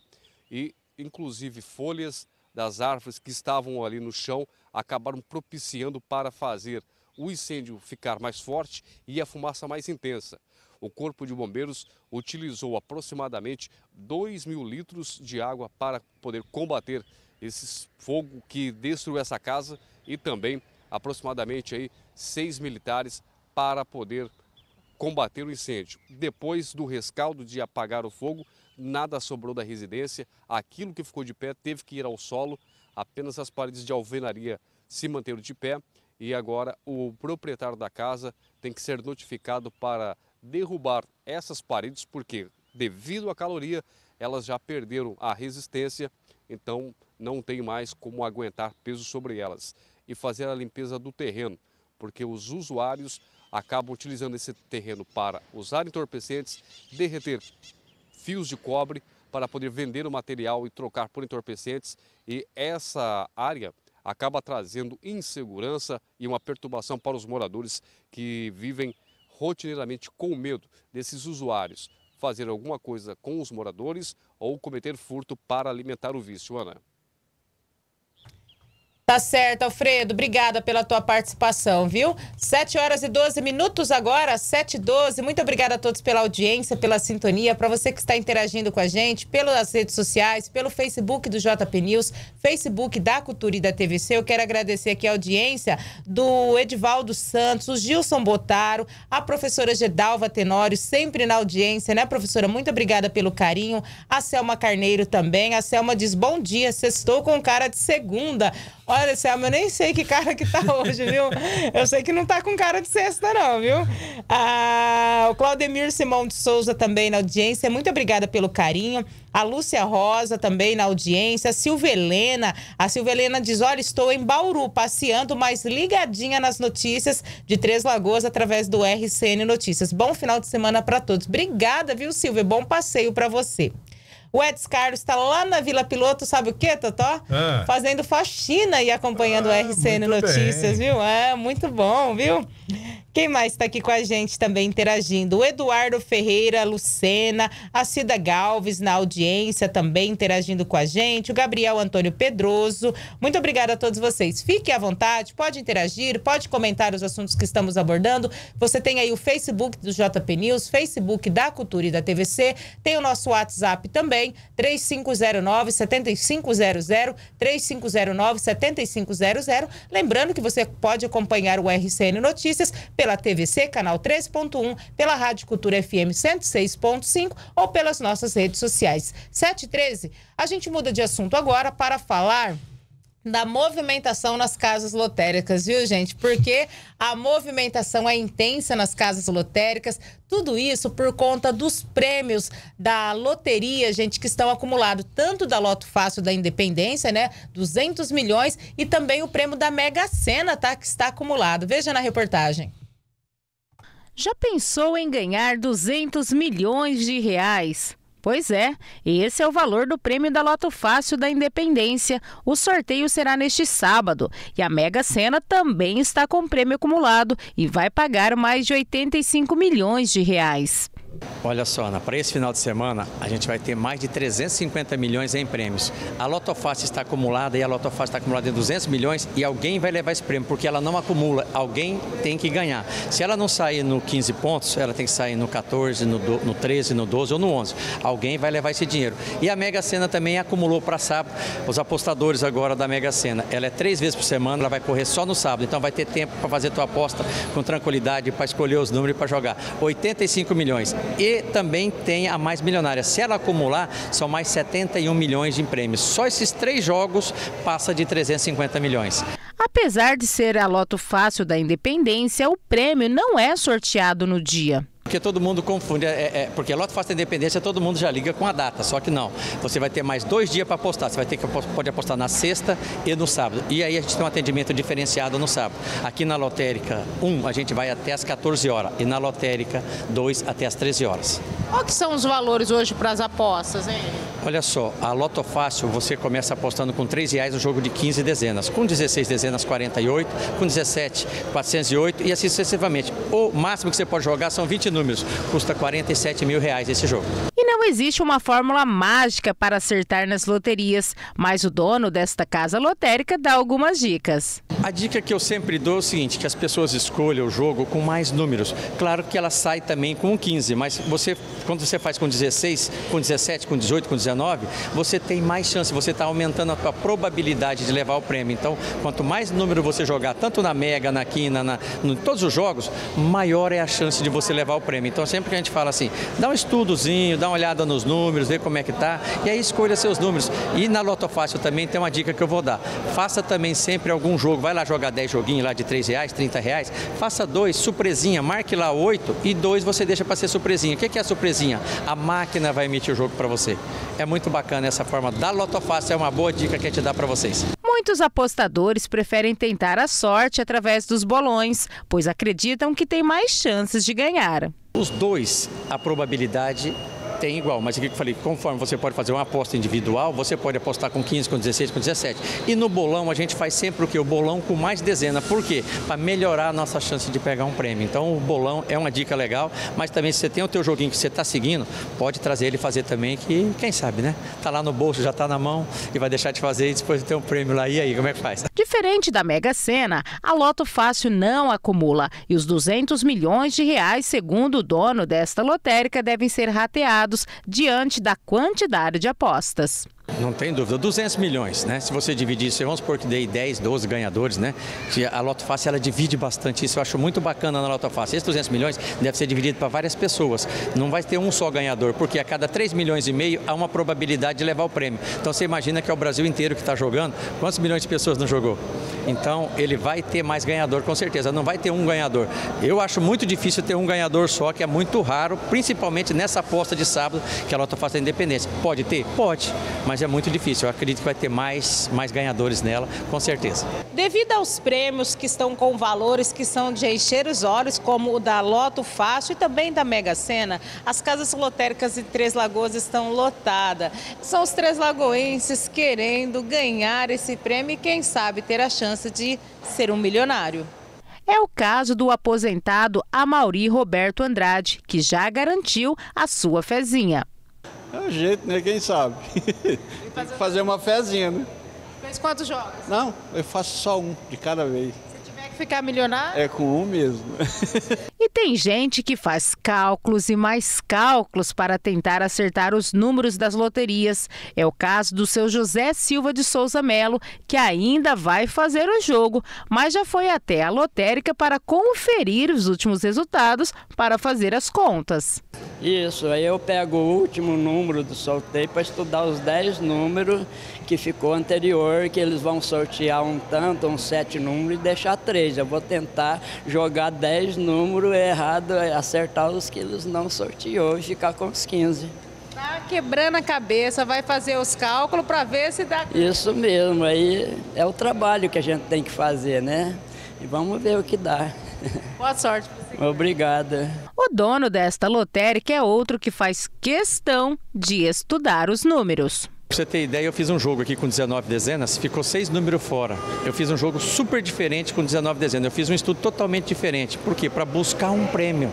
e inclusive folhas das árvores que estavam ali no chão acabaram propiciando para fazer o incêndio ficar mais forte e a fumaça mais intensa. O Corpo de Bombeiros utilizou aproximadamente 2 mil litros de água para poder combater esse fogo que destruiu essa casa e também aproximadamente aí seis militares para poder combater o incêndio. Depois do rescaldo de apagar o fogo, nada sobrou da residência. Aquilo que ficou de pé teve que ir ao solo. Apenas as paredes de alvenaria se manteram de pé. E agora o proprietário da casa tem que ser notificado para derrubar essas paredes, porque devido à caloria elas já perderam a resistência, então não tem mais como aguentar peso sobre elas. E fazer a limpeza do terreno, porque os usuários acabam utilizando esse terreno para usar entorpecentes, derreter fios de cobre para poder vender o material e trocar por entorpecentes. E essa área acaba trazendo insegurança e uma perturbação para os moradores que vivem rotineiramente com medo desses usuários fazer alguma coisa com os moradores ou cometer furto para alimentar o vício, Ana. Tá certo, Alfredo. Obrigada pela tua participação, viu? 7 horas e 12 minutos agora, 7 e 12. Muito obrigada a todos pela audiência, pela sintonia. Para você que está interagindo com a gente pelas redes sociais, pelo Facebook do JP News, Facebook da Cultura e da TVC, eu quero agradecer aqui a audiência do Edivaldo Santos, o Gilson Botaro, a professora Gedalva Tenório, sempre na audiência, né, professora? Muito obrigada pelo carinho. A Selma Carneiro também. A Selma diz: bom dia, sextou com cara de segunda. Olha, Selma, eu nem sei que cara que tá hoje, viu? Eu sei que não tá com cara de sexta, não, viu? Ah, o Claudemir Simão de Souza também na audiência. Muito obrigada pelo carinho. A Lúcia Rosa também na audiência. A Silvia Helena. A Silvia Helena diz: Olha, estou em Bauru passeando, mas ligadinha nas notícias de Três Lagoas através do RCN Notícias. Bom final de semana para todos. Obrigada, viu, Silvia? Bom passeio para você. O Edson Carlos está lá na Vila Piloto, sabe o quê, Totó? Ah. Fazendo faxina e acompanhando Ah, o RCN Notícias, bem. viu? É, muito bom, viu? Quem mais está aqui com a gente também interagindo? O Eduardo Ferreira, Lucena, a Cida Galves na audiência também interagindo com a gente, o Gabriel Antônio Pedroso. Muito obrigada a todos vocês. Fique à vontade, pode interagir, pode comentar os assuntos que estamos abordando. Você tem aí o Facebook do JP News, Facebook da Cultura e da TVC, tem o nosso WhatsApp também, 3509 7500, 3509 7500. Lembrando que você pode acompanhar o RCN Notícias pela TVC, canal 3.1, pela Rádio Cultura FM 106.5 ou pelas nossas redes sociais. 713, a gente muda de assunto agora para falar da movimentação nas casas lotéricas, viu, gente? Porque a movimentação é intensa nas casas lotéricas, tudo isso por conta dos prêmios da loteria, gente, que estão acumulados, tanto da Loto Fácil da Independência, né? 200 milhões, e também o prêmio da Mega Sena, tá? Que está acumulado. Veja na reportagem. Já pensou em ganhar 200 milhões de reais? Pois é, esse é o valor do prêmio da Loto Fácil da Independência. O sorteio será neste sábado e a Mega Sena também está com prêmio acumulado e vai pagar mais de 85 milhões de reais. Olha só, Ana, para esse final de semana a gente vai ter mais de 350 milhões em prêmios. A Lotofácil está acumulada e a Lotofácil está acumulada em 200 milhões e alguém vai levar esse prêmio, porque ela não acumula, alguém tem que ganhar. Se ela não sair no 15 pontos, ela tem que sair no 14, no, do- no 13, no 12 ou no 11. Alguém vai levar esse dinheiro. E a Mega Sena também acumulou para sábado. Os apostadores agora da Mega Sena, ela é três vezes por semana, ela vai correr só no sábado. Então vai ter tempo para fazer tua aposta com tranquilidade, para escolher os números e para jogar. 85 milhões. E também tem a mais milionária. Se ela acumular, são mais 71 milhões de prêmios. Só esses três jogos passa de 350 milhões. Apesar de ser a Loto Fácil da Independência, o prêmio não é sorteado no dia. Porque todo mundo confunde, é, é- porque Fácil da Independência todo mundo já liga com a data, só que não. Você vai ter mais dois dias para apostar. Você vai ter que pode apostar na sexta e no sábado. E aí a gente tem um atendimento diferenciado no sábado. Aqui na Lotérica 1 a gente vai até as 14 horas e na Lotérica 2 até as 13 horas. Qual que são os valores hoje para as apostas, hein? Olha só, a Loto Fácil você começa apostando com R$ reais no jogo de 15 dezenas, com 16 dezenas 48, com 17 408 e assim sucessivamente. O máximo que você pode jogar são 20 números, custa 47 mil reais esse jogo. E não existe uma fórmula mágica para acertar nas loterias, mas o dono desta casa lotérica dá algumas dicas. A dica que eu sempre dou é o seguinte, que as pessoas escolham o jogo com mais números. Claro que ela sai também com 15, mas você, quando você faz com 16, com 17, com 18, com 19, 19, você tem mais chance, você está aumentando a probabilidade de levar o prêmio. Então, quanto mais número você jogar, tanto na Mega, na Quina, na, em todos os jogos, maior é a chance de você levar o prêmio. Então, sempre que a gente fala assim, dá um estudozinho, dá uma olhada nos números, vê como é que tá, e aí escolha seus números. E na Loto Fácil também tem uma dica que eu vou dar. Faça também sempre algum jogo, vai lá jogar 10 joguinhos lá de 3 reais, 30 reais, faça dois, surpresinha, marque lá 8 e dois você deixa para ser surpresinha. O que é a surpresinha? A máquina vai emitir o jogo para você. É muito bacana essa forma da Loto Fácil, é uma boa dica que a gente dá para vocês. Muitos apostadores preferem tentar a sorte através dos bolões, pois acreditam que tem mais chances de ganhar. Os dois, a probabilidade tem igual, mas aqui que eu falei, conforme você pode fazer uma aposta individual, você pode apostar com 15, com 16, com 17. E no bolão a gente faz sempre o que? O bolão com mais dezena. Por quê? Para melhorar a nossa chance de pegar um prêmio. Então o bolão é uma dica legal, mas também se você tem o teu joguinho que você está seguindo, pode trazer ele fazer também, que quem sabe, né? Tá lá no bolso, já tá na mão e vai deixar de fazer e depois ter um prêmio lá. E aí, como é que faz? Diferente da Mega Sena, a Loto Fácil não acumula e os 200 milhões de reais, segundo o dono desta lotérica, devem ser rateados diante da quantidade de apostas. Não tem dúvida, 200 milhões, né? Se você dividir isso, vamos supor que dei 10, 12 ganhadores, né? A Loto Fácil, ela divide bastante isso, eu acho muito bacana na Loto Fácil. Esses 200 milhões deve ser dividido para várias pessoas, não vai ter um só ganhador, porque a cada 3 milhões e meio há uma probabilidade de levar o prêmio. Então você imagina que é o Brasil inteiro que está jogando, quantos milhões de pessoas não jogou? Então ele vai ter mais ganhador com certeza, não vai ter um ganhador. Eu acho muito difícil ter um ganhador só, que é muito raro, principalmente nessa aposta de sábado que a Loto Fácil da Independência. Pode ter? Pode, mas é muito difícil. Eu acredito que vai ter mais, mais ganhadores nela, com certeza. Devido aos prêmios que estão com valores que são de encher os olhos, como o da Loto Fácil e também da Mega Sena, as casas lotéricas de Três Lagoas estão lotadas. São os três lagoenses querendo ganhar esse prêmio e, quem sabe, ter a chance de ser um milionário. É o caso do aposentado Amauri Roberto Andrade, que já garantiu a sua fezinha. É o jeito, né? Quem sabe? Tem que fazer uma fezinha, né? Fez quantos jogos? Não, eu faço só um de cada vez. Ficar milionário? É com um mesmo. E tem gente que faz cálculos e mais cálculos para tentar acertar os números das loterias. É o caso do seu José Silva de Souza Melo, que ainda vai fazer o jogo, mas já foi até a lotérica para conferir os últimos resultados para fazer as contas. Isso, aí eu pego o último número do sorteio para estudar os 10 números que ficou anterior, que eles vão sortear um tanto, uns sete números e deixar três. Eu vou tentar jogar 10 números errado, acertar os que eles não sorteou e ficar com os 15. Tá quebrando a cabeça, vai fazer os cálculos para ver se dá. Isso mesmo, aí é o trabalho que a gente tem que fazer, né? E vamos ver o que dá. Boa sorte. Obrigada. O dono desta lotérica é outro que faz questão de estudar os números. Pra você ter ideia, eu fiz um jogo aqui com 19 dezenas, ficou seis números fora. Eu fiz um jogo super diferente com 19 dezenas. Eu fiz um estudo totalmente diferente. Por quê? Para buscar um prêmio.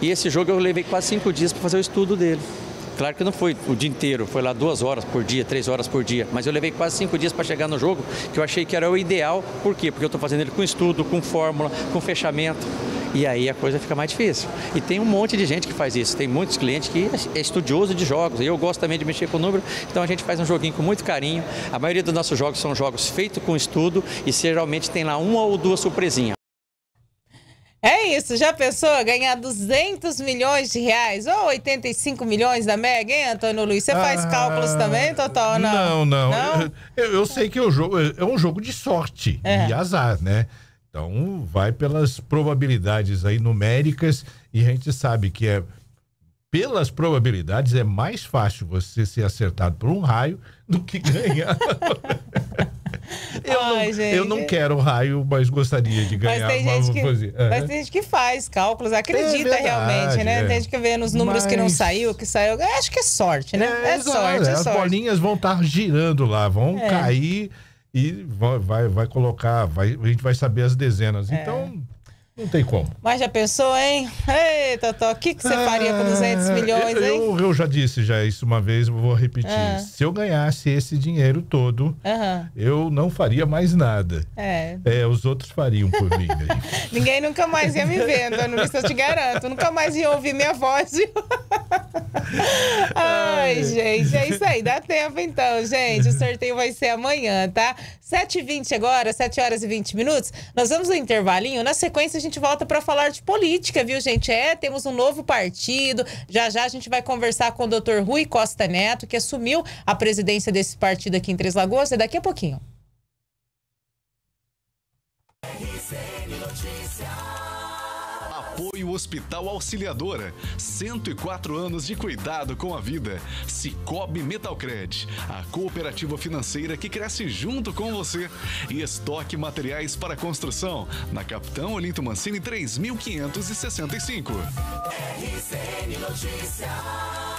E esse jogo eu levei quase cinco dias para fazer o estudo dele. Claro que não foi o dia inteiro, foi lá duas horas por dia, três horas por dia. Mas eu levei quase cinco dias para chegar no jogo, que eu achei que era o ideal. Por quê? Porque eu estou fazendo ele com estudo, com fórmula, com fechamento. E aí a coisa fica mais difícil. E tem um monte de gente que faz isso. Tem muitos clientes que é estudioso de jogos. E eu gosto também de mexer com o número. Então a gente faz um joguinho com muito carinho. A maioria dos nossos jogos são jogos feitos com estudo e geralmente tem lá uma ou duas surpresinhas. É isso, já pensou ganhar 200 milhões de reais ou 85 milhões da Mega, hein, Antônio Luiz? Você faz Ah, cálculos também, Totó? Não, Não, não. Eu, eu sei que o jogo é um jogo de sorte É. e azar, né? Então vai pelas probabilidades aí numéricas e a gente sabe que é pelas probabilidades é mais fácil você ser acertado por um raio do que ganhar. eu, Ai, não, eu não quero raio, mas gostaria de Mas ganhar tem, uma gente que, coisa. mas tem gente que faz cálculos, acredita É verdade, realmente, né? é. Tem gente que vê nos números que não Mas- saiu, que saiu. Acho que é sorte, né? É, exato, sorte, é As sorte. bolinhas vão estar girando lá, vão É. cair e vai, vai, vai colocar, vai, a gente vai saber as dezenas. É. Então, Não tem como. Mas já pensou, hein? Ei, Totó, o que, que você faria com 200 Ah, milhões, eu, hein? eu, eu já disse já isso uma vez, vou repetir. Ah. Se eu ganhasse esse dinheiro todo, Aham. eu não faria mais nada. É. É, os outros fariam por mim. né? Ninguém nunca mais ia me ver, Antônio, isso eu te garanto. Nunca mais ia ouvir minha voz, viu? Ai, gente, é isso aí. Dá tempo então, gente. O sorteio vai ser amanhã, tá? 7h20 agora, 7 horas e 20 minutos. Nós vamos no intervalinho. Na sequência, a gente volta para falar de política, viu, gente? É, temos um novo partido. Já já a gente vai conversar com o doutor Rui Costa Neto, que assumiu a presidência desse partido aqui em Três Lagoas. É daqui a pouquinho. Apoio Hospital Auxiliadora. 104 anos de cuidado com a vida. Cicobi Metalcred. A cooperativa financeira que cresce junto com você. E estoque materiais para construção. Na Capitão Olinto Mancini 3565. RCN Notícias.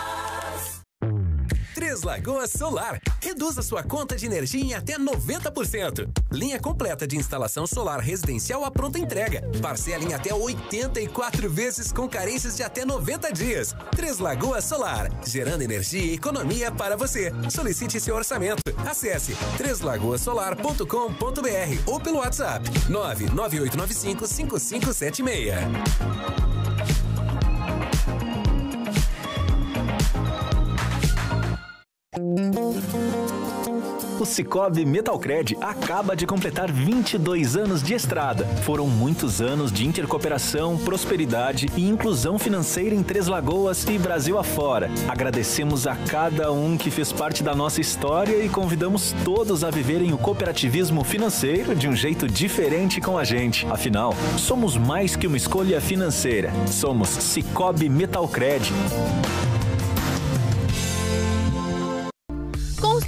Três Lagoas Solar. Reduza sua conta de energia em até 90%. Linha completa de instalação solar residencial à pronta entrega. Parcela em até 84 vezes com carências de até 90 dias. Três Lagoas Solar. Gerando energia e economia para você. Solicite seu orçamento. Acesse treslagoasolar.com.br ou pelo WhatsApp 99895 5576. O Cicobi Metalcred acaba de completar 22 anos de estrada. Foram muitos anos de intercooperação, prosperidade e inclusão financeira em Três Lagoas e Brasil afora. Agradecemos a cada um que fez parte da nossa história e convidamos todos a viverem o cooperativismo financeiro de um jeito diferente com a gente. Afinal, somos mais que uma escolha financeira. Somos Cicobi Metalcred.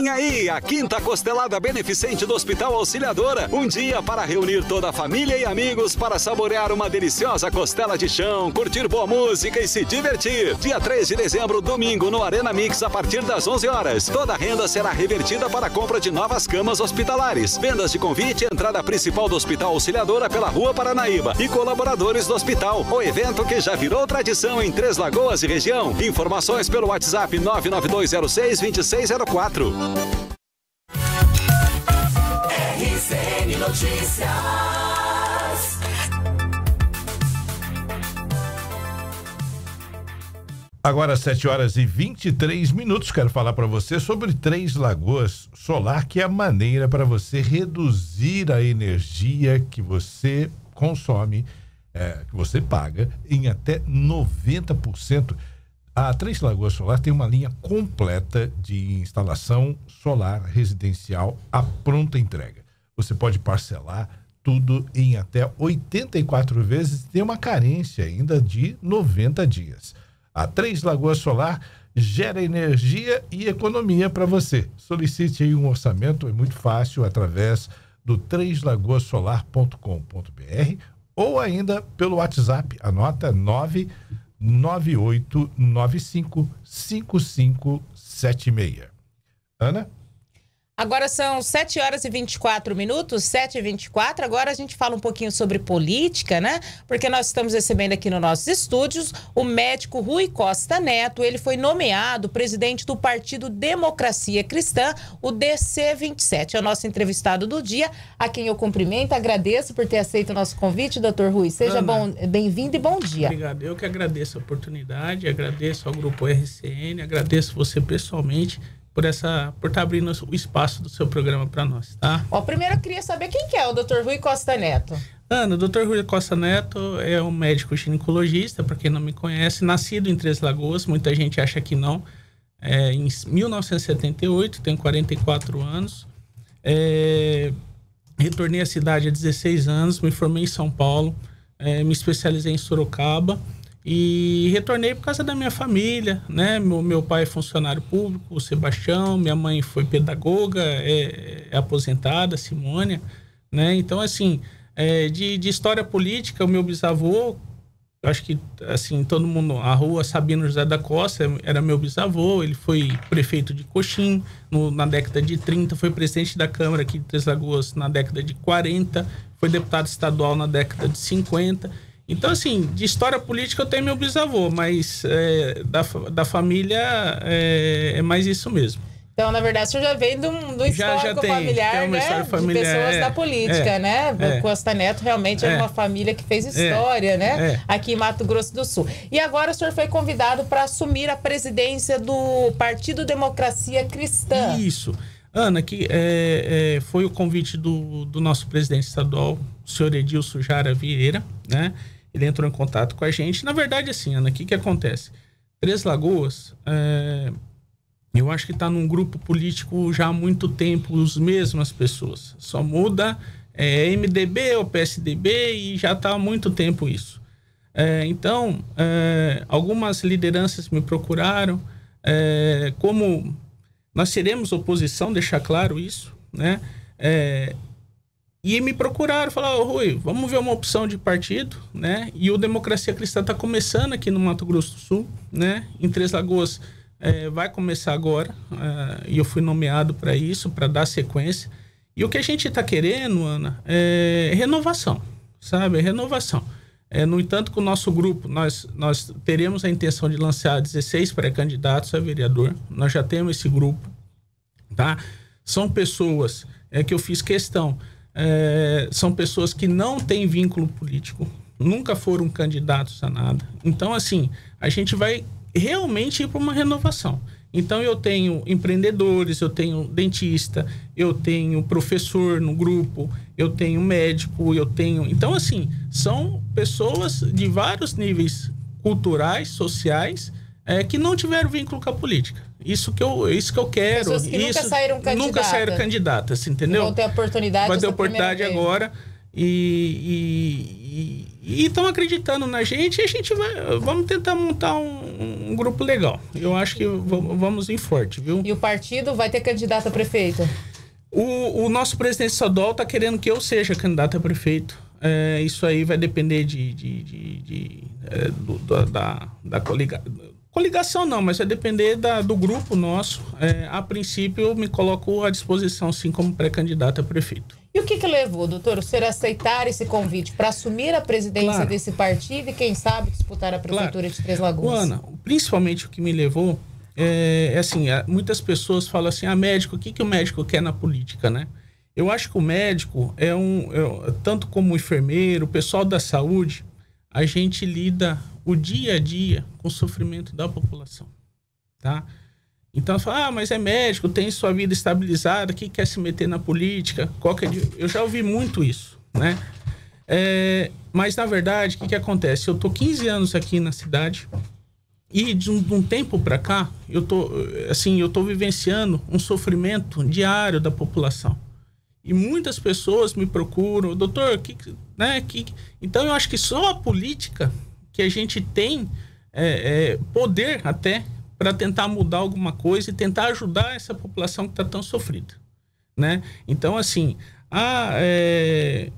Vem aí a quinta costelada beneficente do Hospital Auxiliadora. Um dia para reunir toda a família e amigos para saborear uma deliciosa costela de chão, curtir boa música e se divertir. Dia 3 de dezembro, domingo, no Arena Mix, a partir das 11 horas. Toda a renda será revertida para a compra de novas camas hospitalares. Vendas de convite, entrada principal do Hospital Auxiliadora pela Rua Paranaíba e colaboradores do hospital. O evento que já virou tradição em Três Lagoas e região. Informações pelo WhatsApp 99206 2604. RCN Notícias. Agora, 7 horas e 23 minutos, quero falar para você sobre Três Lagoas Solar, que é a maneira para você reduzir a energia que você consome, é, que você paga, em até 90%. A Três Lagoas Solar tem uma linha completa de instalação solar residencial à pronta entrega. Você pode parcelar tudo em até 84 vezes e tem uma carência ainda de 90 dias. A Três Lagoas Solar gera energia e economia para você. Solicite aí um orçamento, é muito fácil, através do treslagoasolar.com.br ou ainda pelo WhatsApp. Anota 99895 5576. Ana? Agora são 7 horas e 24 minutos, 7 e 24. Agora a gente fala um pouquinho sobre política, né? Porque nós estamos recebendo aqui nos nossos estúdios o médico Rui Costa Neto. Ele foi nomeado presidente do Partido Democracia Cristã, o DC27. É o nosso entrevistado do dia, a quem eu cumprimento, agradeço por ter aceito o nosso convite, doutor Rui. Seja bem-vindo e bom dia. Obrigado. Eu que agradeço a oportunidade, agradeço ao grupo RCN, agradeço você pessoalmente por essa por estar abrindo o espaço do seu programa para nós, tá? Ó, primeiro eu queria saber quem que é o doutor Rui Costa Neto. Ana, o Dr. Rui Costa Neto é um médico ginecologista, para quem não me conhece, nascido em Três Lagoas, muita gente acha que não. É, em 1978, tenho 44 anos. É, retornei à cidade há 16 anos, me formei em São Paulo. é, me especializei em Sorocaba e retornei por causa da minha família, né? Meu, meu pai é funcionário público, o Sebastião, minha mãe foi pedagoga, é, é aposentada, Simônia, né? Então, assim, é, de, de história política, o meu bisavô, acho que, assim, todo mundo, a rua Sabino José da Costa era meu bisavô, ele foi prefeito de Coxim no, na década de 30, foi presidente da Câmara aqui de Três Lagoas na década de 40, foi deputado estadual na década de 50. Então, assim, de história política eu tenho meu bisavô, mas é, da, da família é, é mais isso mesmo. Então, na verdade, você já vem do, do histórico Já- já tem, familiar, tem uma né? familiar, de pessoas é, da política, é, né? é. Costa Neto realmente é. É. uma família que fez É, história, né? Aqui em Mato Grosso do Sul. E agora o senhor foi convidado para assumir a presidência do Partido Democracia Cristã. Isso. Ana, que é, é, foi o convite do, do nosso presidente estadual, o senhor Edilson Jara Vieira, né? Ele entrou em contato com a gente. Na verdade, assim, Ana, o que, que acontece? Três Lagoas, é, eu acho que está num grupo político já há muito tempo, as mesmas pessoas. Só muda é, MDB ou PSDB e já está há muito tempo isso. É, então, é, algumas lideranças me procuraram, é, como nós teremos oposição, deixar claro isso, né? E me procuraram, falaram, "Ô, Rui, vamos ver uma opção de partido, né? E o Democracia Cristã está começando aqui no Mato Grosso do Sul, né? Em Três Lagoas é, vai começar agora, é, e eu fui nomeado para isso, para dar sequência. E o que a gente está querendo, Ana, é renovação, sabe? É renovação. É, no entanto, com o nosso grupo, nós, nós teremos a intenção de lançar 16 pré-candidatos a vereador. Nós já temos esse grupo, tá? São pessoas é, que eu fiz questão, é, são pessoas que não têm vínculo político, nunca foram candidatos a nada. Então, assim, a gente vai realmente ir para uma renovação. Então, eu tenho empreendedores, eu tenho dentista, eu tenho professor no grupo, eu tenho médico, eu tenho. Então, assim, são pessoas de vários níveis culturais, sociais, é, que não tiveram vínculo com a política. Isso que eu, isso que eu quero. Pessoas que nunca isso, saíram Nunca candidatas. saíram candidatas, entendeu? Vão ter oportunidade. Vai ter oportunidade agora. E estão acreditando na gente e a gente vai. Vamos tentar montar um, um grupo legal. Eu acho que vamos ir forte, viu? E o partido vai ter candidato a prefeito? O, o nosso presidente estadual está querendo que eu seja candidato a prefeito. É, isso aí vai depender de, de, de- de, é, do- da, da, da coliga- coligação, não, mas vai depender da- do grupo nosso. É, a princípio, eu me coloco à disposição, sim, como pré-candidato a prefeito. E o que, que levou, doutor, o senhor aceitar esse convite para assumir a presidência Claro. desse partido e, quem sabe, disputar a prefeitura de Três Lagoas? Ana, principalmente o que me levou é, é assim, muitas pessoas falam assim, ah, médico, o que, que o médico quer na política, né? Eu acho que o médico é um, é, tanto como o enfermeiro, o pessoal da saúde, a gente lida o dia a dia com o sofrimento da população, tá? Então, fala, ah, mas é médico, tem sua vida estabilizada, que quer se meter na política, qualquer dia. Eu já ouvi muito isso, né? É, mas, na verdade, o que, que acontece? Eu tô 15 anos aqui na cidade e de um, de um tempo para cá, eu tô, assim, eu tô vivenciando um sofrimento diário da população. E muitas pessoas me procuram, doutor, que, né, que, então eu acho que só a política que a gente tem é, é, poder até para tentar mudar alguma coisa e tentar ajudar essa população que está tão sofrida, né? Então assim, a, é,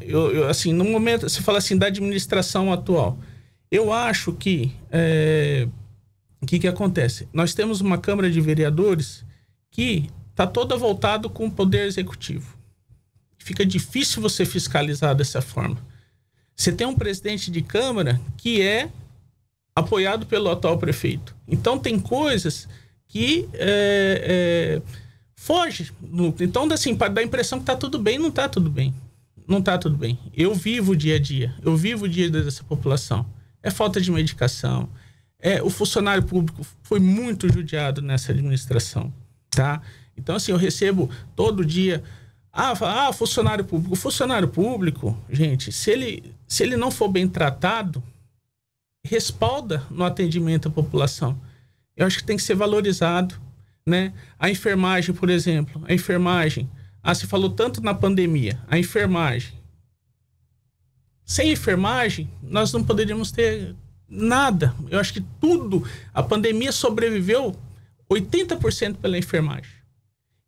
eu, eu, assim, no momento você fala assim da administração atual, eu acho que é, o que que acontece? Nós temos uma Câmara de Vereadores que está toda voltado com o poder executivo. Fica difícil você fiscalizar dessa forma. Você tem um presidente de Câmara que é apoiado pelo atual prefeito. Então tem coisas que é, é, foge. Então, assim, dar a impressão que tá tudo bem, não tá tudo bem. Não tá tudo bem. Eu vivo o dia a dia. Eu vivo o dia dessa população. É falta de medicação. É, o funcionário público foi muito judiado nessa administração, tá? Então, assim, eu recebo todo dia. Ah, ah, funcionário público. O funcionário público, gente, se ele, se ele não for bem tratado, respalda no atendimento à população. Eu acho que tem que ser valorizado, né? A enfermagem, por exemplo, a enfermagem. Ah, se falou tanto na pandemia, a enfermagem. sem enfermagem, nós não poderíamos ter nada. Eu acho que tudo, a pandemia sobreviveu 80% pela enfermagem.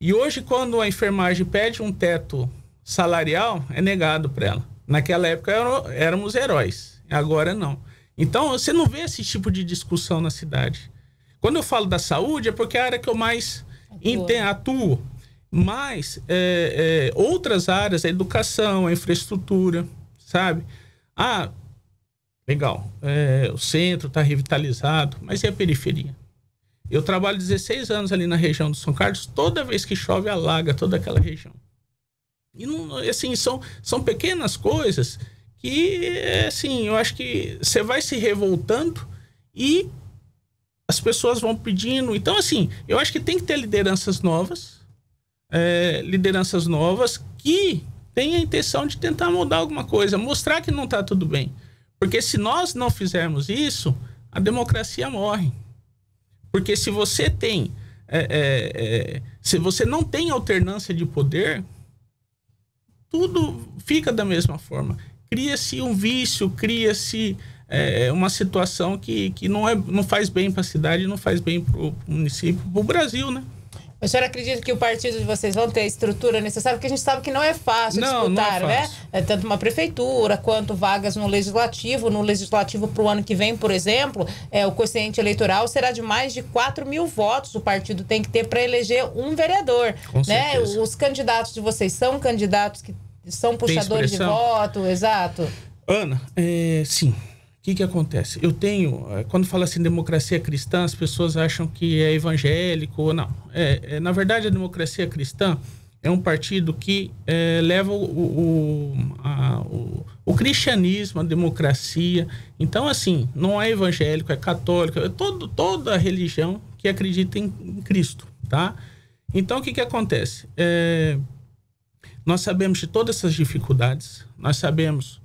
E hoje, quando a enfermagem pede um teto salarial, é negado para ela. Naquela época éramos heróis, agora não. Então, você não vê esse tipo de discussão na cidade. Quando eu falo da saúde, é porque é a área que eu mais atuo. Mas é, é, outras áreas, a educação, a infraestrutura, sabe? Ah, legal, é, o centro está revitalizado, mas e a periferia? Eu trabalho 16 anos ali na região do São Carlos, toda vez que chove, alaga toda aquela região. E não, assim, são, são pequenas coisas que, assim, eu acho que você vai se revoltando e as pessoas vão pedindo. Então, assim, eu acho que tem que ter lideranças novas, é, lideranças novas que têm a intenção de tentar mudar alguma coisa, mostrar que não está tudo bem. Porque se nós não fizermos isso, a democracia morre. Porque se você tem. É, é, é, se você não tem alternância de poder, tudo fica da mesma forma. Cria-se um vício, cria-se é, uma situação que, que não, é, não faz bem para a cidade, não faz bem para o município, para o Brasil, né? A senhora acredita que o partido de vocês vão ter a estrutura necessária? Porque a gente sabe que não é fácil não, disputar, não é né? fácil. É tanto uma prefeitura quanto vagas no legislativo. No legislativo para o ano que vem, por exemplo, é, o quociente eleitoral será de mais de 4 mil votos. O partido tem que ter para eleger um vereador. Com né? certeza. Os candidatos de vocês são candidatos que são puxadores de voto, exato. Ana, é, sim. Que, que acontece? Eu tenho, é, quando fala assim democracia cristã, as pessoas acham que é evangélico ou não. É, é, na verdade, a democracia cristã é um partido que é, leva o, o, a- o, o cristianismo, a democracia. Então, assim, não é evangélico, é católico, é todo, toda religião que acredita em, em Cristo, tá? Então, o que, que acontece? É, nós sabemos de todas essas dificuldades, nós sabemos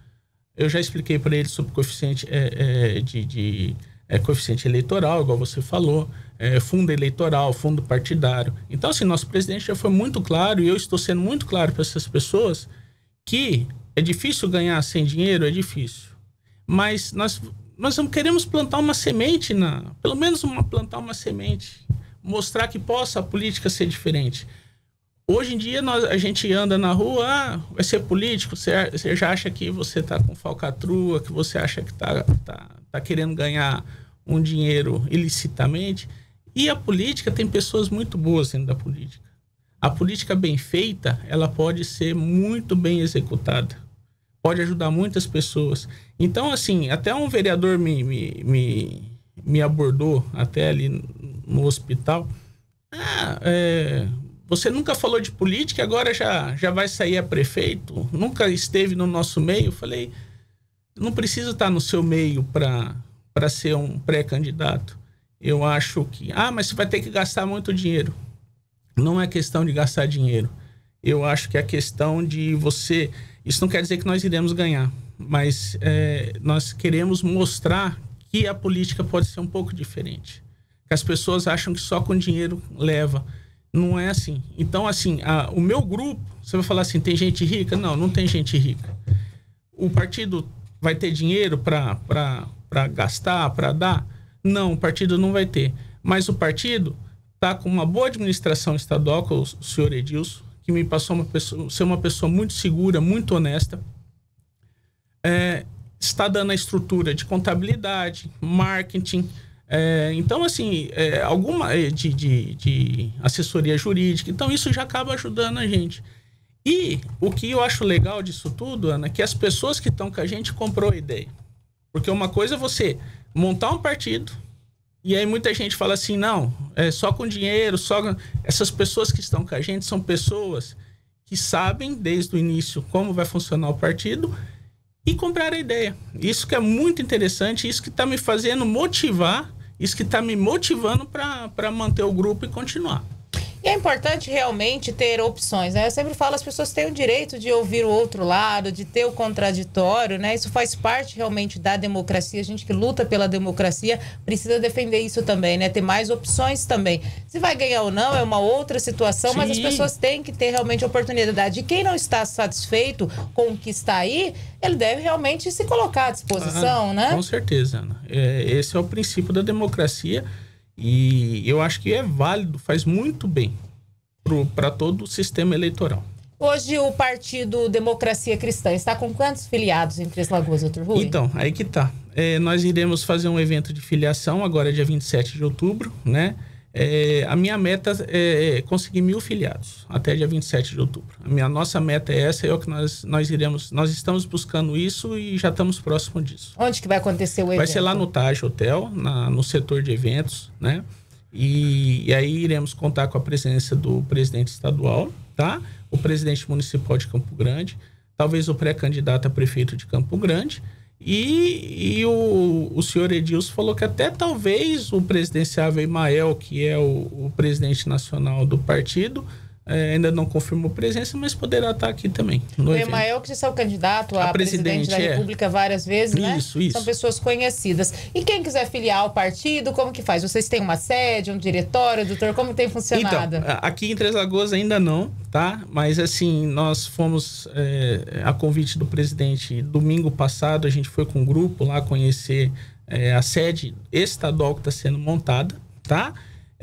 eu já expliquei para ele sobre coeficiente é, é, de, de é, coeficiente eleitoral, igual você falou, é, fundo eleitoral, fundo partidário. Então, assim, nosso presidente já foi muito claro e eu estou sendo muito claro para essas pessoas que é difícil ganhar sem dinheiro, é difícil. Mas nós, nós não queremos plantar uma semente, na, pelo menos uma, plantar uma semente, mostrar que possa a política ser diferente. Hoje em dia nós, a gente anda na rua, ah, vai ser político, você, você já acha que você está com falcatrua, que você acha que está tá, tá querendo ganhar um dinheiro ilicitamente. E a política tem pessoas muito boas dentro da política. A política bem feita, ela pode ser muito bem executada. Pode ajudar muitas pessoas. Então, assim, até um vereador me, me, me, me abordou até ali no hospital. Ah, é, você nunca falou de política, agora já, já vai sair a prefeito? Nunca esteve no nosso meio? Eu falei, não precisa estar no seu meio para ser um pré-candidato. Eu acho que, ah, mas você vai ter que gastar muito dinheiro. Não é questão de gastar dinheiro. Eu acho que é questão de você. Isso não quer dizer que nós iremos ganhar, mas é, nós queremos mostrar que a política pode ser um pouco diferente. Que as pessoas acham que só com dinheiro leva. Não é assim. Então, assim, a- o meu grupo, você vai falar assim: tem gente rica? Não, não tem gente rica. O partido vai ter dinheiro para gastar, para dar? Não, o partido não vai ter. Mas o partido está com uma boa administração estadual, com o senhor Edilson, que me passou uma pessoa, ser uma pessoa muito segura, muito honesta. É, está dando a estrutura de contabilidade, marketing. É, então, assim, é, alguma é, de, de, de assessoria jurídica. Então, isso já acaba ajudando a gente. E o que eu acho legal disso tudo, Ana, é que as pessoas que estão com a gente comprou a ideia. Porque uma coisa é você montar um partido, e aí muita gente fala assim, não, é só com dinheiro, só. com-" Essas pessoas que estão com a gente são pessoas que sabem desde o início como vai funcionar o partido e compraram a ideia. Isso que é muito interessante, isso que está me fazendo motivar, isso que está me motivando para manter o grupo e continuar. E é importante realmente ter opções, né? Eu sempre falo, as pessoas têm o direito de ouvir o outro lado, de ter o contraditório, né? Isso faz parte realmente da democracia. A gente que luta pela democracia precisa defender isso também, né? Ter mais opções também. Se vai ganhar ou não é uma outra situação, Sim. mas as pessoas têm que ter realmente oportunidade. E quem não está satisfeito com o que está aí, ele deve realmente se colocar à disposição, ah, né? Com certeza, Ana. É, esse é o princípio da democracia e eu acho que é válido, faz muito bem para todo o sistema eleitoral. Hoje o Partido Democracia Cristã está com quantos filiados em Três Lagoas, doutor Rui? Então, aí que tá. É, nós iremos fazer um evento de filiação agora dia 27 de outubro, né? É, a minha meta é, é conseguir mil filiados até dia 27 de outubro. A minha nossa meta é essa, é o que nós, nós iremos. Nós estamos buscando isso e já estamos próximo disso. Onde que vai acontecer o evento? Vai ser lá no Taj Hotel, na, no setor de eventos, né? E, e, aí iremos contar com a presença do presidente estadual, tá? O presidente municipal de Campo Grande, talvez o pré-candidato a prefeito de Campo Grande e, e o, o senhor Edilson falou que até talvez o presidenciável Imael, que é o, o presidente nacional do partido, é, ainda não confirmou presença, mas poderá estar aqui também. o Emael, que já é o candidato a, a presidente da é. República várias vezes, né? Isso, isso. São pessoas conhecidas. E quem quiser filiar ao partido, como que faz? Vocês têm uma sede, um diretório, doutor? Como tem funcionado? Então, aqui em Três Lagoas ainda não, tá? Mas assim, nós fomos é, a convite do presidente domingo passado, a gente foi com um grupo lá conhecer é, a sede estadual que está sendo montada, tá?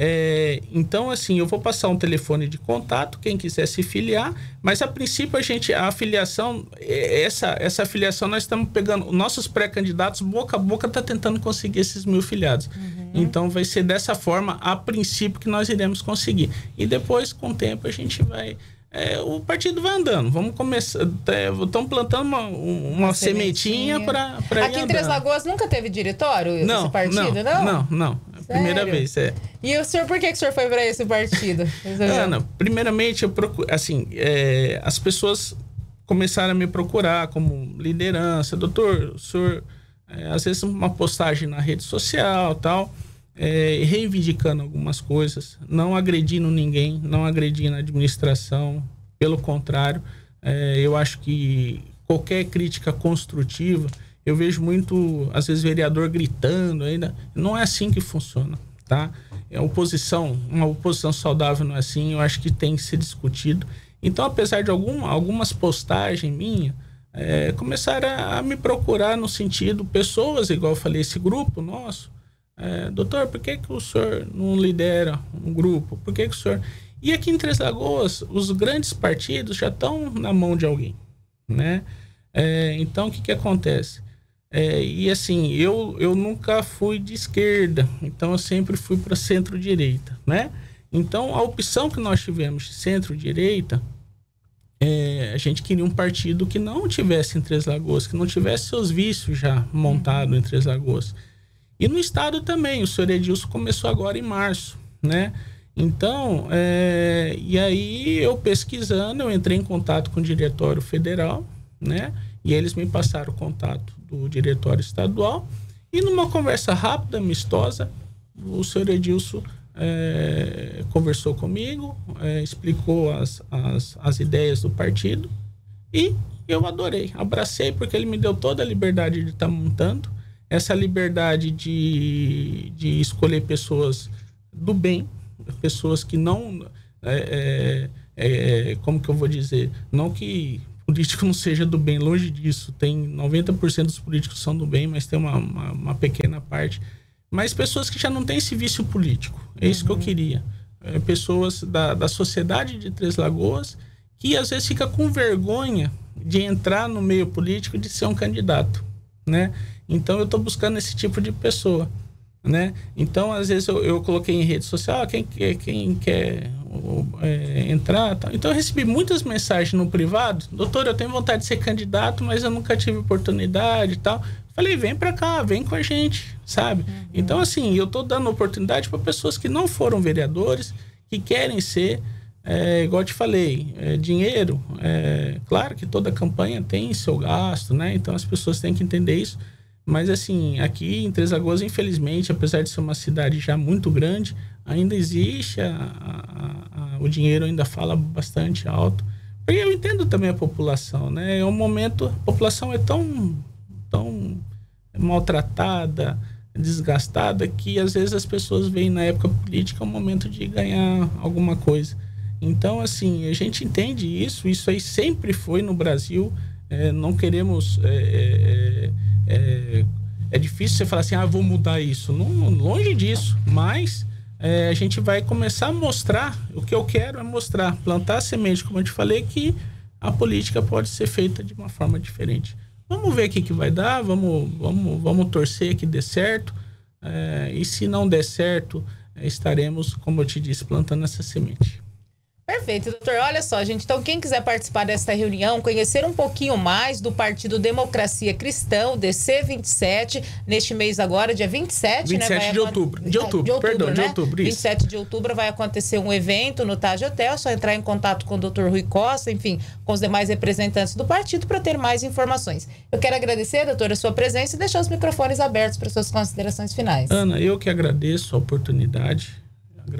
É, então, assim, eu vou passar um telefone de contato, quem quiser se filiar, mas a princípio a gente, a afiliação, é, essa, essa afiliação nós estamos pegando, nossos pré-candidatos, boca a boca, está tentando conseguir esses mil filiados. Uhum. Então, vai ser dessa forma, a princípio, que nós iremos conseguir. E depois, com o tempo, a gente vai é, o partido vai andando. Vamos começar. Estamos é, plantando uma, uma, uma sementinha para. Aqui em Três Lagoas nunca teve diretório não, esse partido, não? Não, não. não. É primeira vez, é. E o senhor, por que, que o senhor foi para esse partido? Ana, primeiramente, eu procuro, assim, é, as pessoas começaram a me procurar como liderança. Doutor, o senhor, é, às vezes, uma postagem na rede social tal é, reivindicando algumas coisas, não agredindo ninguém, não agredindo a administração. Pelo contrário, é, eu acho que qualquer crítica construtiva, eu vejo muito, às vezes, vereador gritando ainda. Não é assim que funciona, tá? É oposição, uma oposição saudável não é assim, eu acho que tem que ser discutido. Então, apesar de algum, algumas postagens minhas, é, começaram a, a me procurar no sentido, pessoas, igual eu falei, esse grupo nosso, é, doutor, por que, que o senhor não lidera um grupo? Por que, que o senhor. E aqui em Três Lagoas, os grandes partidos já estão na mão de alguém, né? É, então, o que, que acontece? É, e assim, eu, eu nunca fui de esquerda, então eu sempre fui para centro-direita, né? Então, a opção que nós tivemos de centro-direita, é, a gente queria um partido que não tivesse em Três Lagoas, que não tivesse seus vícios já montados em Três Lagoas. E no estado também, o senhor Edilson começou agora em março, né? Então, é, e aí eu pesquisando, eu entrei em contato com o diretório federal, né? E eles me passaram o contato do diretório estadual. E numa conversa rápida, amistosa, o senhor Edilson é, conversou comigo, é, explicou as, as, as ideias do partido e eu adorei, abracei porque ele me deu toda a liberdade de estar tá montando essa liberdade de, de escolher pessoas do bem, pessoas que não. É, é, como que eu vou dizer? Não que político não seja do bem, longe disso. Tem 90% dos políticos são do bem, mas tem uma, uma, uma, pequena parte. Mas pessoas que já não têm esse vício político. É isso uhum. que eu uhum. queria. É, pessoas da, da sociedade de Três Lagoas que às vezes fica com vergonha de entrar no meio político de ser um candidato, né? Então eu estou buscando esse tipo de pessoa, né? Então às vezes eu, eu coloquei em rede social ah, quem, quem quer é, entrar, tal. então eu recebi muitas mensagens no privado, doutor, eu tenho vontade de ser candidato, mas eu nunca tive oportunidade, e tal. Falei, vem para cá, vem com a gente, sabe? Uhum. Então assim, eu estou dando oportunidade para pessoas que não foram vereadores, que querem ser é, igual eu te falei, é, dinheiro, é, claro que toda campanha tem seu gasto, né? Então as pessoas têm que entender isso. Mas assim, aqui em Três Lagoas, infelizmente, apesar de ser uma cidade já muito grande, ainda existe a, a, a, o dinheiro ainda fala bastante alto. E eu entendo também a população, né? É um momento, a população é tão, tão maltratada, desgastada, que às vezes as pessoas veem na época política um momento de ganhar alguma coisa. Então, assim, a gente entende isso, isso aí sempre foi no Brasil. É, não queremos. É, é, é, é difícil você falar assim, ah, vou mudar isso. Não, longe disso, mas é, a gente vai começar a mostrar. O que eu quero é mostrar, plantar a semente, como eu te falei, que a política pode ser feita de uma forma diferente. Vamos ver o que, que vai dar, vamos, vamos, vamos torcer que dê certo. É, e se não der certo, estaremos, como eu te disse, plantando essa semente. Perfeito, doutor. Olha só, gente. Então, quem quiser participar desta reunião, conhecer um pouquinho mais do Partido Democracia Cristã, DC 27, neste mês agora, dia 27, 27 né? de outubro. De outubro, de outubro perdão, né? de outubro. Isso. 27 de outubro vai acontecer um evento no Taj Hotel. É só entrar em contato com o doutor Rui Costa, enfim, com os demais representantes do partido para ter mais informações. Eu quero agradecer, doutor, a sua presença e deixar os microfones abertos para suas considerações finais. Ana, eu que agradeço a oportunidade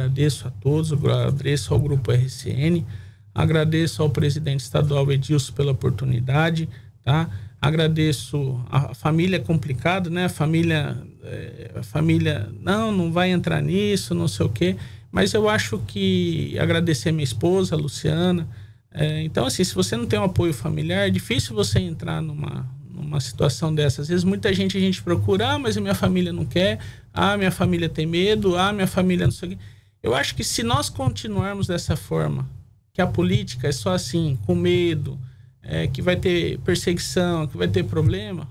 Agradeço a todos, agradeço ao Grupo RCN, agradeço ao presidente estadual Edilson pela oportunidade, tá? Agradeço a família é complicado, né? A família, é, a família, não, não vai entrar nisso, não sei o quê. Mas eu acho que agradecer minha esposa, a Luciana. É, então, assim, se você não tem um apoio familiar, é difícil você entrar numa, numa situação dessa. Às vezes muita gente a gente procura, ah, mas a minha família não quer, ah, minha família tem medo, ah, minha família não sei o quê. Eu acho que se nós continuarmos dessa forma, que a política é só assim, com medo, é, que vai ter perseguição, que vai ter problema,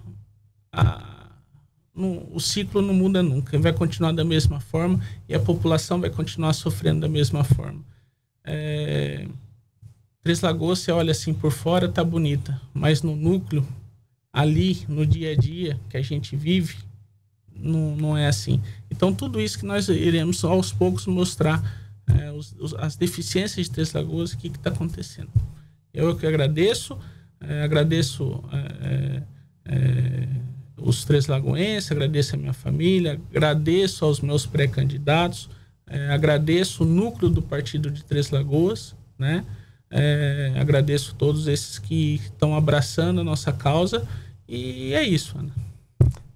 a, o ciclo não muda nunca. Vai continuar da mesma forma e a população vai continuar sofrendo da mesma forma. É, Três Lagoas, você olha assim por fora, tá bonita, mas no núcleo, ali, no dia a dia que a gente vive, não, não é assim. Então, tudo isso que nós iremos aos poucos mostrar é, os, os, as deficiências de Três Lagoas, o que está acontecendo. Eu que agradeço, é, agradeço é, é, é, os Três Lagoenses, agradeço a minha família, agradeço aos meus pré-candidatos, é, agradeço o núcleo do partido de Três Lagoas, né? agradeço todos esses que estão abraçando a nossa causa e é isso, Ana.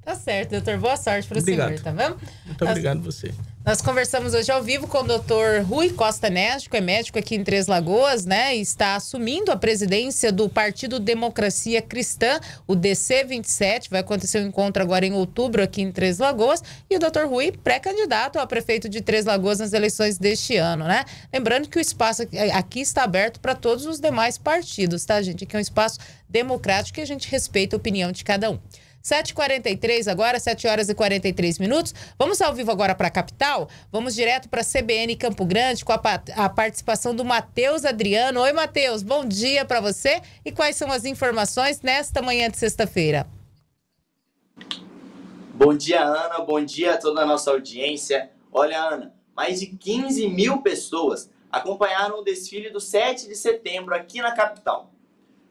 Tá certo, doutor. Boa sorte para o senhor, tá vendo? Muito obrigado nós, você. Nós conversamos hoje ao vivo com o doutor Rui Costa Néstico, é médico aqui em Três Lagoas, né? E está assumindo a presidência do Partido Democracia Cristã, o DC 27. Vai acontecer um encontro agora em outubro aqui em Três Lagoas. E o doutor Rui, pré-candidato a prefeito de Três Lagoas nas eleições deste ano, né? Lembrando que o espaço aqui está aberto para todos os demais partidos, tá, gente? Aqui é um espaço democrático e a gente respeita a opinião de cada um. 7h43 agora, 7 horas e 43 minutos. Vamos ao vivo agora para a capital. Vamos direto para a CBN Campo Grande com a, a participação do Matheus Adriano. Oi, Matheus, bom dia para você. E quais são as informações nesta manhã de sexta-feira? Bom dia, Ana. Bom dia a toda a nossa audiência. Olha, Ana, mais de 15 mil pessoas acompanharam o desfile do 7 de setembro aqui na capital.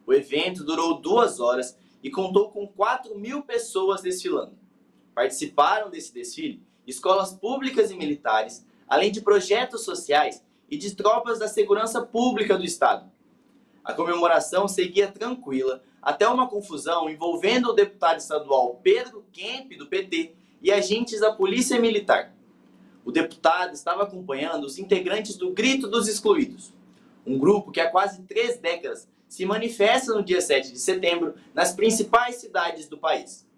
O evento durou duas horas e contou com 4 mil pessoas desfilando. Participaram desse desfile escolas públicas e militares, além de projetos sociais e de tropas da segurança pública do Estado. A comemoração seguia tranquila até uma confusão envolvendo o deputado estadual Pedro Kemp, do PT, e agentes da Polícia Militar. O deputado estava acompanhando os integrantes do Grito dos Excluídos, um grupo que há quase três décadas se manifesta no dia 7 de setembro nas principais cidades do país.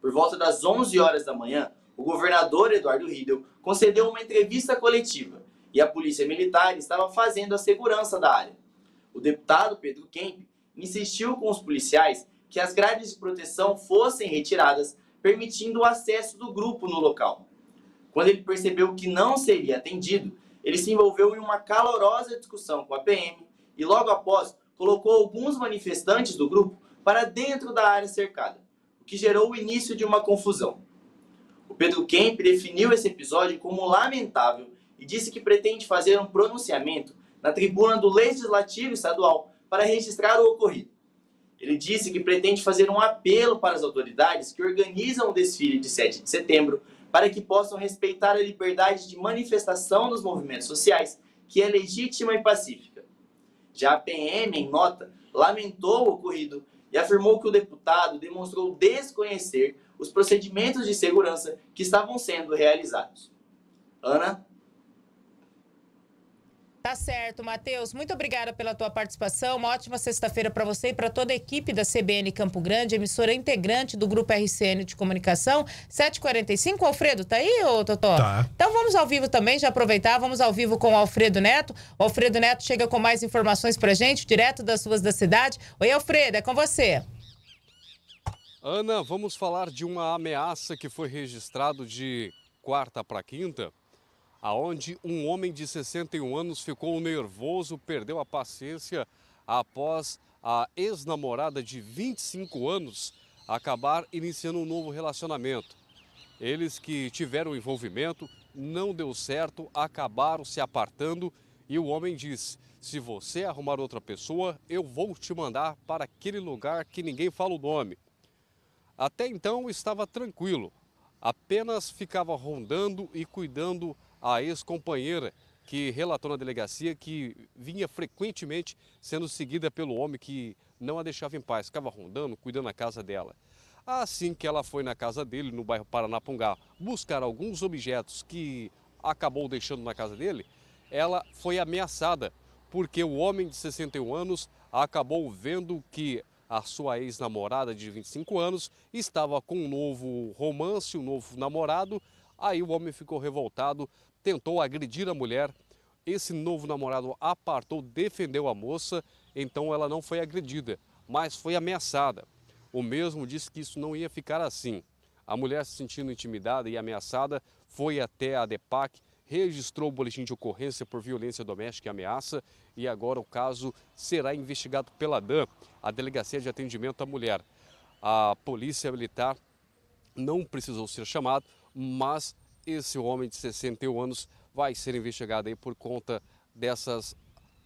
Por volta das 11 horas da manhã, o governador Eduardo Riedel concedeu uma entrevista coletiva e a polícia militar estava fazendo a segurança da área. O deputado Pedro Kemp insistiu com os policiais que as grades de proteção fossem retiradas, permitindo o acesso do grupo no local. Quando ele percebeu que não seria atendido, ele se envolveu em uma calorosa discussão com a PM e logo após colocou alguns manifestantes do grupo para dentro da área cercada, o que gerou o início de uma confusão. O Pedro Kemp definiu esse episódio como lamentável e disse que pretende fazer um pronunciamento na tribuna do Legislativo Estadual para registrar o ocorrido. Ele disse que pretende fazer um apelo para as autoridades que organizam o desfile de 7 de setembro para que possam respeitar a liberdade de manifestação dos movimentos sociais que é legítima e pacífica. Já a PM, em nota, lamentou o ocorrido e afirmou que o deputado demonstrou desconhecer os procedimentos de segurança que estavam sendo realizados. Ana? Tá certo, Matheus. Muito obrigada pela tua participação. Uma ótima sexta-feira para você e para toda a equipe da CBN Campo Grande, emissora integrante do Grupo RCN de Comunicação. 7h45. Alfredo, tá aí, ô Totó? Tá. Então vamos ao vivo também, já aproveitar. Vamos ao vivo com o Alfredo Neto. O Alfredo Neto chega com mais informações pra gente, direto das ruas da cidade. Oi, Alfredo, é com você. Ana, vamos falar de uma ameaça que foi registrado de quarta para quinta, aonde um homem de 61 anos ficou nervoso, perdeu a paciência após a ex-namorada de 25 anos acabar iniciando um novo relacionamento. Eles que tiveram envolvimento, não deu certo, acabaram se apartando e o homem disse: se você arrumar outra pessoa, eu vou te mandar para aquele lugar que ninguém fala o nome. Até então estava tranquilo, apenas ficava rondando e cuidando a ex-companheira que relatou na delegacia que vinha frequentemente sendo seguida pelo homem que não a deixava em paz, ficava rondando, cuidando da casa dela. Assim que ela foi na casa dele, no bairro Paranapungá, buscar alguns objetos que acabou deixando na casa dele, ela foi ameaçada, porque o homem de 61 anos acabou vendo que a sua ex-namorada de 25 anos estava com um novo romance, um novo namorado. Aí o homem ficou revoltado, tentou agredir a mulher. Esse novo namorado apartou, defendeu a moça, então ela não foi agredida, mas foi ameaçada. O mesmo disse que isso não ia ficar assim. A mulher, se sentindo intimidada e ameaçada, foi até a DEPAC, registrou o boletim de ocorrência por violência doméstica e ameaça e agora o caso será investigado pela DAM, a Delegacia de Atendimento à Mulher. A Polícia Militar não precisou ser chamado, mas esse homem de 61 anos vai ser investigado aí por conta dessas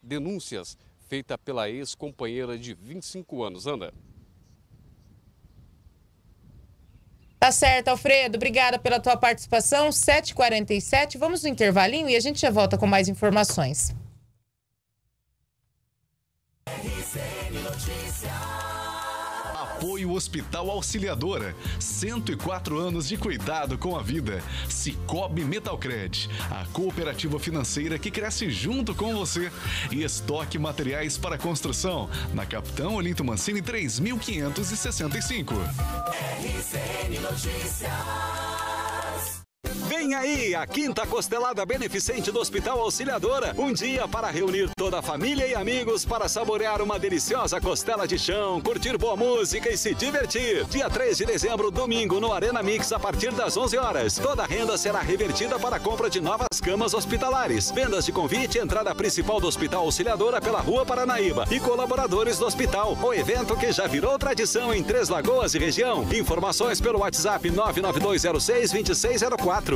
denúncias feitas pela ex-companheira de 25 anos. Anda. Tá certo, Alfredo. Obrigada pela tua participação. 7h47. Vamos no intervalinho e a gente já volta com mais informações. Notícias. Apoio Hospital Auxiliadora. 104 anos de cuidado com a vida. Cicobi Metalcred, a cooperativa financeira que cresce junto com você. E estoque materiais para construção. Na Capitão Olinto Mancini 3565. RCN Notícias. Vem aí a quinta costelada beneficente do Hospital Auxiliadora. Um dia para reunir toda a família e amigos para saborear uma deliciosa costela de chão, curtir boa música e se divertir. Dia 3 de dezembro, domingo, no Arena Mix, a partir das 11 horas. Toda a renda será revertida para a compra de novas camas hospitalares. Vendas de convite, entrada principal do Hospital Auxiliadora pela Rua Paranaíba e colaboradores do hospital. O evento que já virou tradição em Três Lagoas e região. Informações pelo WhatsApp 99206 2604.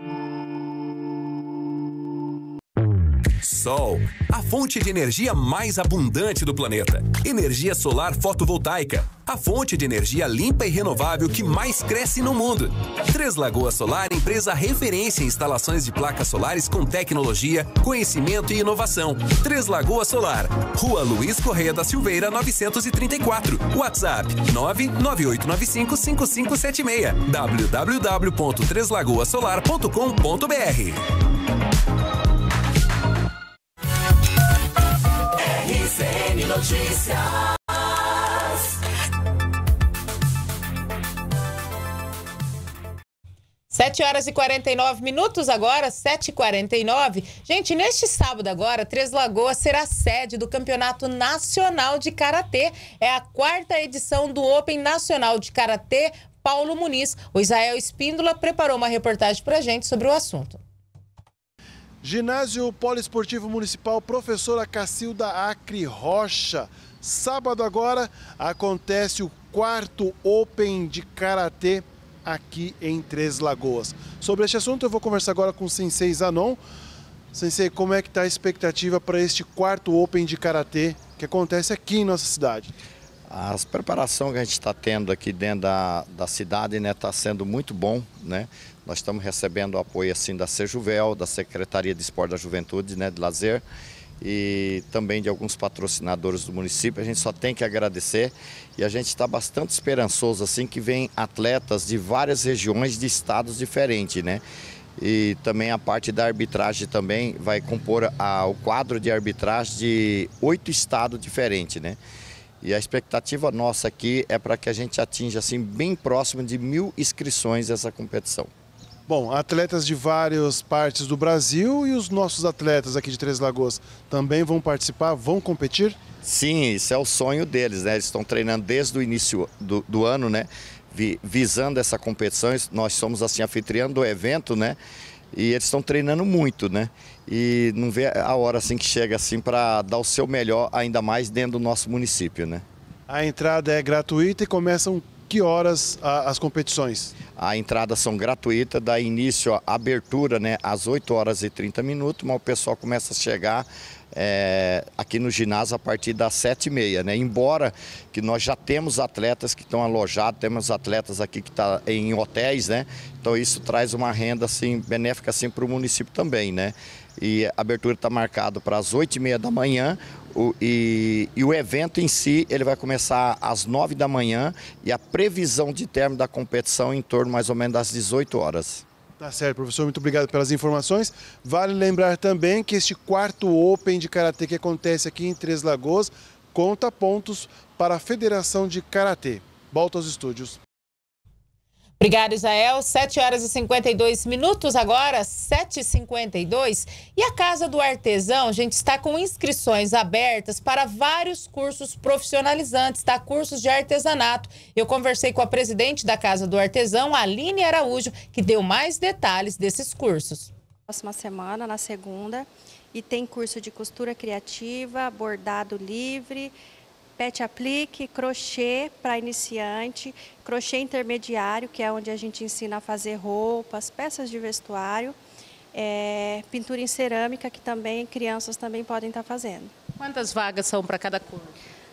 Sol, a fonte de energia mais abundante do planeta. Energia solar fotovoltaica, a fonte de energia limpa e renovável que mais cresce no mundo. Três Lagoas Solar, empresa referência em instalações de placas solares com tecnologia, conhecimento e inovação. Três Lagoas Solar, Rua Luiz Correia da Silveira, 934. WhatsApp 998955576. www.treslagoasolar.com.br. Notícias. Sete horas e 49 minutos agora, 7h49. Gente, neste sábado agora, Três Lagoas será sede do Campeonato Nacional de Karatê. É a quarta edição do Open Nacional de Karatê Paulo Muniz. O Israel Espíndola preparou uma reportagem pra gente sobre o assunto. Ginásio Poliesportivo Municipal Professora Cacilda Acre Rocha. Sábado agora acontece o quarto Open de Karatê aqui em Três Lagoas. Sobre este assunto eu vou conversar agora com o Sensei Zanon. Sensei, como é que está a expectativa para este quarto Open de Karatê que acontece aqui em nossa cidade? As preparações que a gente está tendo aqui dentro da, da cidade está né, tá sendo muito bom, né? Nós estamos recebendo apoio assim da Sejuvel, da Secretaria de Esporte da Juventude, né, de Lazer, e também de alguns patrocinadores do município. A gente só tem que agradecer e a gente está bastante esperançoso assim que vem atletas de várias regiões de estados diferentes, né? E também a parte da arbitragem também vai compor a, o quadro de arbitragem de oito estados diferentes, né? E a expectativa nossa aqui é para que a gente atinja assim bem próximo de mil inscrições essa competição. Bom, atletas de várias partes do Brasil e os nossos atletas aqui de Três Lagoas também vão participar, vão competir? Sim, isso é o sonho deles, né? Eles estão treinando desde o início do, do ano, né? visando essa competição. Nós somos assim anfitrião do evento, né? E eles estão treinando muito, né? E não vê a hora assim que chega assim para dar o seu melhor, ainda mais dentro do nosso município, né? A entrada é gratuita e começam que horas a, as competições? A entrada são gratuitas, dá início à abertura né, às 8 horas e 30 minutos, mas o pessoal começa a chegar é, aqui no ginásio a partir das 7h30, né? Embora que nós já temos atletas que estão alojados, temos atletas aqui que estão tá em hotéis, né? Então isso traz uma renda assim, benéfica assim, para o município também, né? E a abertura está marcada para as 8h30 da manhã, o, e, e, o evento em si ele vai começar às 9 da manhã e a previsão de término da competição em torno mais ou menos das 18 horas. Tá certo, professor, muito obrigado pelas informações. Vale lembrar também que este quarto Open de Karatê que acontece aqui em Três Lagoas conta pontos para a Federação de Karatê. Volta aos estúdios. Obrigada, Isael. 7 horas e 52 minutos agora, 7h52. E a Casa do Artesão, gente, está com inscrições abertas para vários cursos profissionalizantes, tá? Cursos de artesanato. Eu conversei com a presidente da Casa do Artesão, Aline Araújo, que deu mais detalhes desses cursos. Próxima semana, na segunda, e tem curso de costura criativa, bordado livre, pet aplique, crochê para iniciante, crochê intermediário, que é onde a gente ensina a fazer roupas, peças de vestuário, é, pintura em cerâmica, que também crianças também podem estar tá fazendo. Quantas vagas são para cada curso?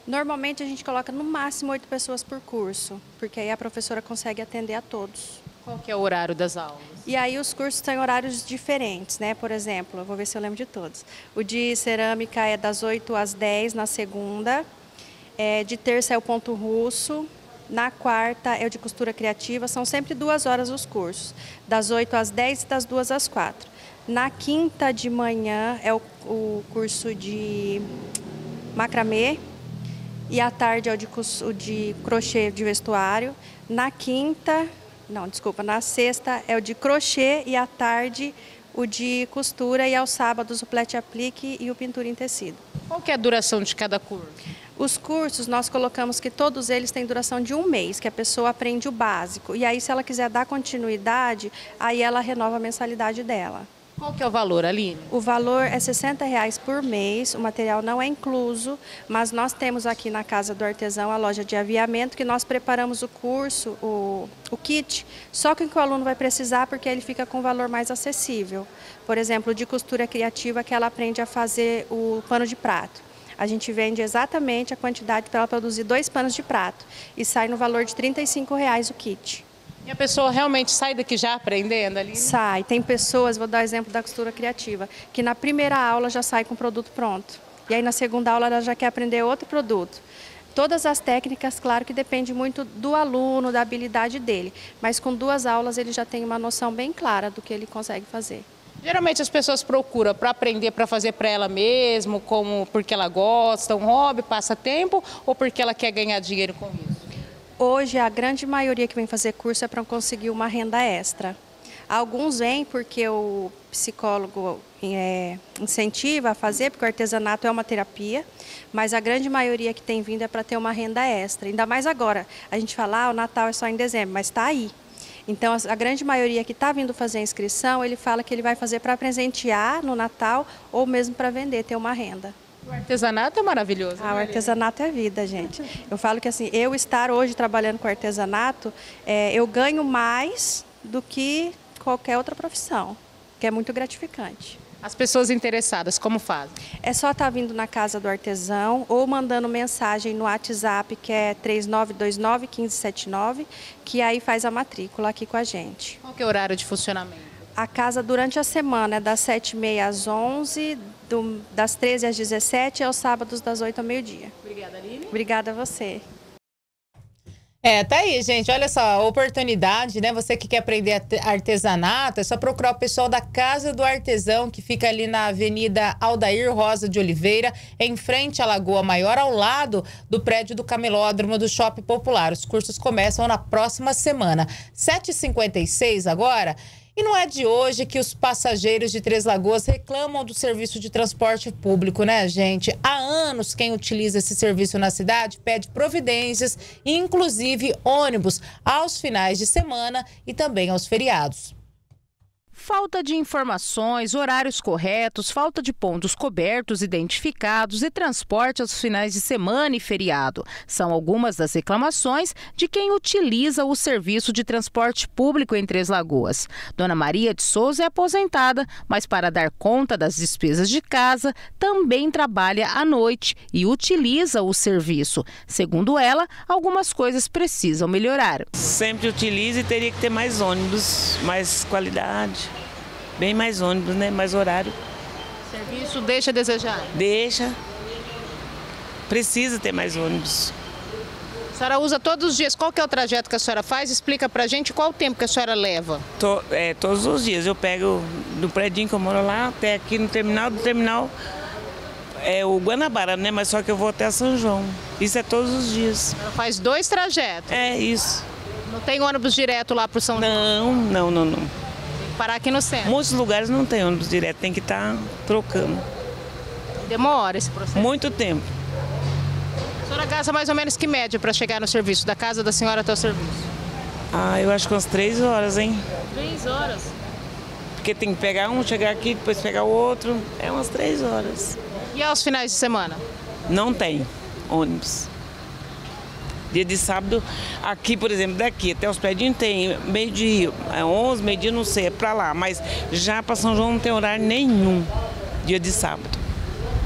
Normalmente a gente coloca no máximo oito pessoas por curso, porque aí a professora consegue atender a todos. Qual que é o horário das aulas? E aí os cursos têm horários diferentes, né? Por exemplo, eu vou ver se eu lembro de todos. O de cerâmica é das 8 às 10 na segunda, é, de terça é o ponto russo, na quarta é o de costura criativa, são sempre duas horas os cursos, das 8 às 10 e das 2 às 4. Na quinta de manhã é o, o curso de macramê e à tarde é o de, o de crochê de vestuário. Na quinta, não, desculpa, na sexta é o de crochê e à tarde o de costura e aos sábados o plete aplique e o pintura em tecido. Qual que é a duração de cada curso? Os cursos, nós colocamos que todos eles têm duração de um mês, que a pessoa aprende o básico. E aí, se ela quiser dar continuidade, aí ela renova a mensalidade dela. Qual que é o valor, Aline? O valor é 60 reais por mês, o material não é incluso, mas nós temos aqui na Casa do Artesão a loja de aviamento, que nós preparamos o curso, o, o kit, só que o que o aluno vai precisar, porque ele fica com um valor mais acessível. Por exemplo, de costura criativa, que ela aprende a fazer o pano de prato a gente vende exatamente a quantidade para ela produzir dois panos de prato e sai no valor de R$ reais o kit. E a pessoa realmente sai daqui já aprendendo ali? Sai. Tem pessoas, vou dar o exemplo da costura criativa, que na primeira aula já sai com o produto pronto. E aí na segunda aula ela já quer aprender outro produto. Todas as técnicas, claro que depende muito do aluno, da habilidade dele, mas com duas aulas ele já tem uma noção bem clara do que ele consegue fazer. Geralmente as pessoas procuram para aprender para fazer para ela mesmo, como porque ela gosta, um hobby, passa tempo, ou porque ela quer ganhar dinheiro com isso? Hoje a grande maioria que vem fazer curso é para conseguir uma renda extra. Alguns vêm porque o psicólogo é, incentiva a fazer, porque o artesanato é uma terapia, mas a grande maioria que tem vindo é para ter uma renda extra. Ainda mais agora. A gente fala, ah, o Natal é só em dezembro, mas está aí. Então, a grande maioria que está vindo fazer a inscrição, ele fala que ele vai fazer para presentear no Natal ou mesmo para vender, ter uma renda. O artesanato é maravilhoso. Ah, o artesanato é vida, gente. Eu falo que assim, eu estar hoje trabalhando com artesanato, é, eu ganho mais do que qualquer outra profissão, que é muito gratificante. As pessoas interessadas, como fazem? É só estar tá vindo na casa do artesão ou mandando mensagem no WhatsApp, que é 3929-1579, que aí faz a matrícula aqui com a gente. Qual que é o horário de funcionamento? A casa durante a semana é das 7h30 às 11 do, das 13 às 17 e aos sábados das 8 ao meio-dia. Obrigada, Aline. Obrigada a você. É, tá aí, gente. Olha só, oportunidade, né? Você que quer aprender artesanato, é só procurar o pessoal da Casa do Artesão, que fica ali na Avenida Aldair Rosa de Oliveira, em frente à Lagoa Maior, ao lado do prédio do Camelódromo do Shopping Popular. Os cursos começam na próxima semana. 7h56 agora. E não é de hoje que os passageiros de Três Lagoas reclamam do serviço de transporte público, né, gente? Há anos quem utiliza esse serviço na cidade pede providências, inclusive ônibus, aos finais de semana e também aos feriados. Falta de informações, horários corretos, falta de pontos cobertos identificados e transporte aos finais de semana e feriado. São algumas das reclamações de quem utiliza o serviço de transporte público em Três Lagoas. Dona Maria de Souza é aposentada, mas para dar conta das despesas de casa, também trabalha à noite e utiliza o serviço. Segundo ela, algumas coisas precisam melhorar. Sempre utilizo e teria que ter mais ônibus, mais qualidade bem mais ônibus, né? Mais horário. Serviço deixa a desejar? Deixa. Precisa ter mais ônibus. A senhora usa todos os dias. Qual que é o trajeto que a senhora faz? Explica pra gente qual o tempo que a senhora leva. É, todos os dias. Eu pego do prédio que eu moro lá até aqui no terminal, do terminal é o Guanabara, né? Mas só que eu vou até São João. Isso é todos os dias. Ela faz dois trajetos? É, isso. Não tem ônibus direto lá pro São João? Não, não, não, não parar aqui no centro? Muitos lugares não tem ônibus direto, tem que estar tá trocando. Demora esse processo? Muito tempo. A senhora gasta mais ou menos que média para chegar no serviço, da casa da senhora até o serviço? Ah, eu acho que umas três horas, hein? Três horas? Porque tem que pegar um, chegar aqui, depois pegar o outro. É umas três horas. E aos finais de semana? Não tem ônibus. Dia de sábado, aqui, por exemplo, daqui até os prédios tem meio-dia, é 11, meio-dia, não sei, é para lá. Mas já para São João não tem horário nenhum, dia de sábado.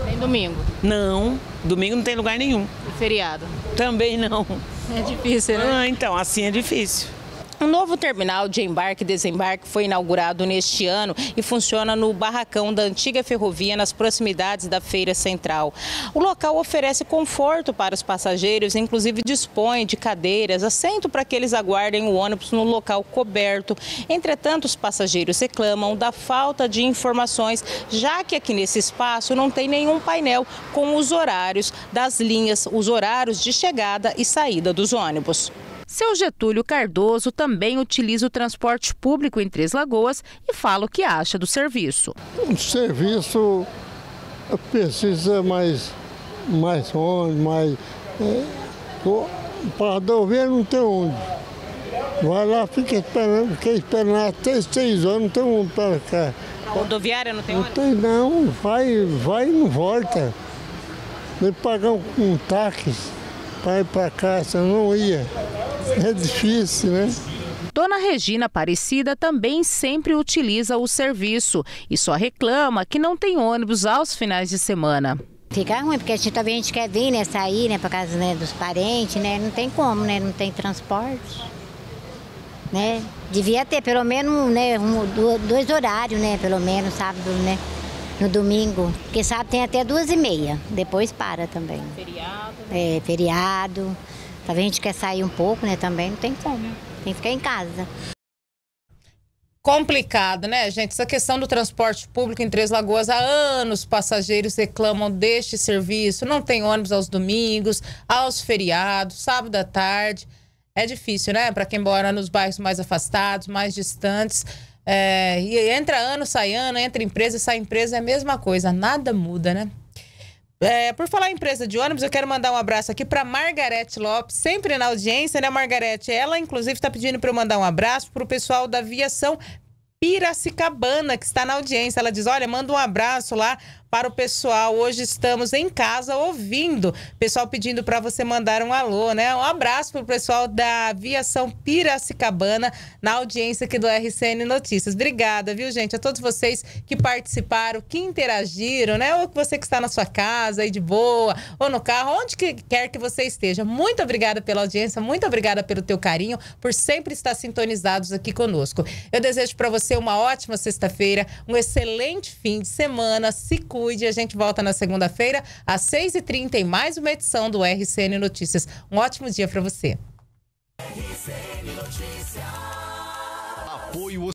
Nem domingo? Não, domingo não tem lugar nenhum. E feriado? Também não. É difícil, né? Ah, então, assim é difícil. Um novo terminal de embarque e desembarque foi inaugurado neste ano e funciona no barracão da antiga ferrovia nas proximidades da Feira Central. O local oferece conforto para os passageiros, inclusive dispõe de cadeiras, assento para que eles aguardem o ônibus no local coberto. Entretanto, os passageiros reclamam da falta de informações, já que aqui nesse espaço não tem nenhum painel com os horários das linhas, os horários de chegada e saída dos ônibus. Seu Getúlio Cardoso também utiliza o transporte público em Três Lagoas e fala o que acha do serviço. O serviço precisa mais, mais onde, mais. É, para Dover não tem onde. Vai lá, fica esperando, fica esperando até seis anos, não tem onde para cá. A rodoviária não tem onde? Não tem não, vai, vai e não volta. Tem que pagar um, um táxi para ir para casa, não ia. É difícil, né? Dona Regina Aparecida também sempre utiliza o serviço e só reclama que não tem ônibus aos finais de semana. Fica ruim, porque a gente também a gente quer vir, né, sair, né, para casa né, dos parentes, né, não tem como, né, não tem transporte, né. Devia ter pelo menos, né, um, dois horários, né, pelo menos, sábado, né, no domingo, porque sábado tem até duas e meia, depois para também. Feriado. Né? É, feriado. Talvez a gente quer sair um pouco, né? Também não tem como. Tem que ficar em casa. Complicado, né, gente? Essa questão do transporte público em Três Lagoas, há anos passageiros reclamam deste serviço. Não tem ônibus aos domingos, aos feriados, sábado à tarde. É difícil, né? Para quem mora nos bairros mais afastados, mais distantes. É, e entra ano, sai ano, entra empresa, sai empresa, é a mesma coisa. Nada muda, né? É, por falar em empresa de ônibus, eu quero mandar um abraço aqui para Margarete Lopes, sempre na audiência, né, Margarete? Ela, inclusive, está pedindo para eu mandar um abraço para o pessoal da aviação Piracicabana, que está na audiência. Ela diz: Olha, manda um abraço lá para o pessoal. Hoje estamos em casa ouvindo. Pessoal pedindo para você mandar um alô, né? Um abraço para o pessoal da Aviação Piracicabana na audiência aqui do RCN Notícias. Obrigada, viu, gente? A todos vocês que participaram, que interagiram, né? Ou você que está na sua casa aí de boa, ou no carro, onde que quer que você esteja. Muito obrigada pela audiência, muito obrigada pelo teu carinho, por sempre estar sintonizados aqui conosco. Eu desejo para você uma ótima sexta-feira, um excelente fim de semana. Se cuide cuide. A gente volta na segunda-feira, às 6h30, em mais uma edição do RCN Notícias. Um ótimo dia para você. Apoio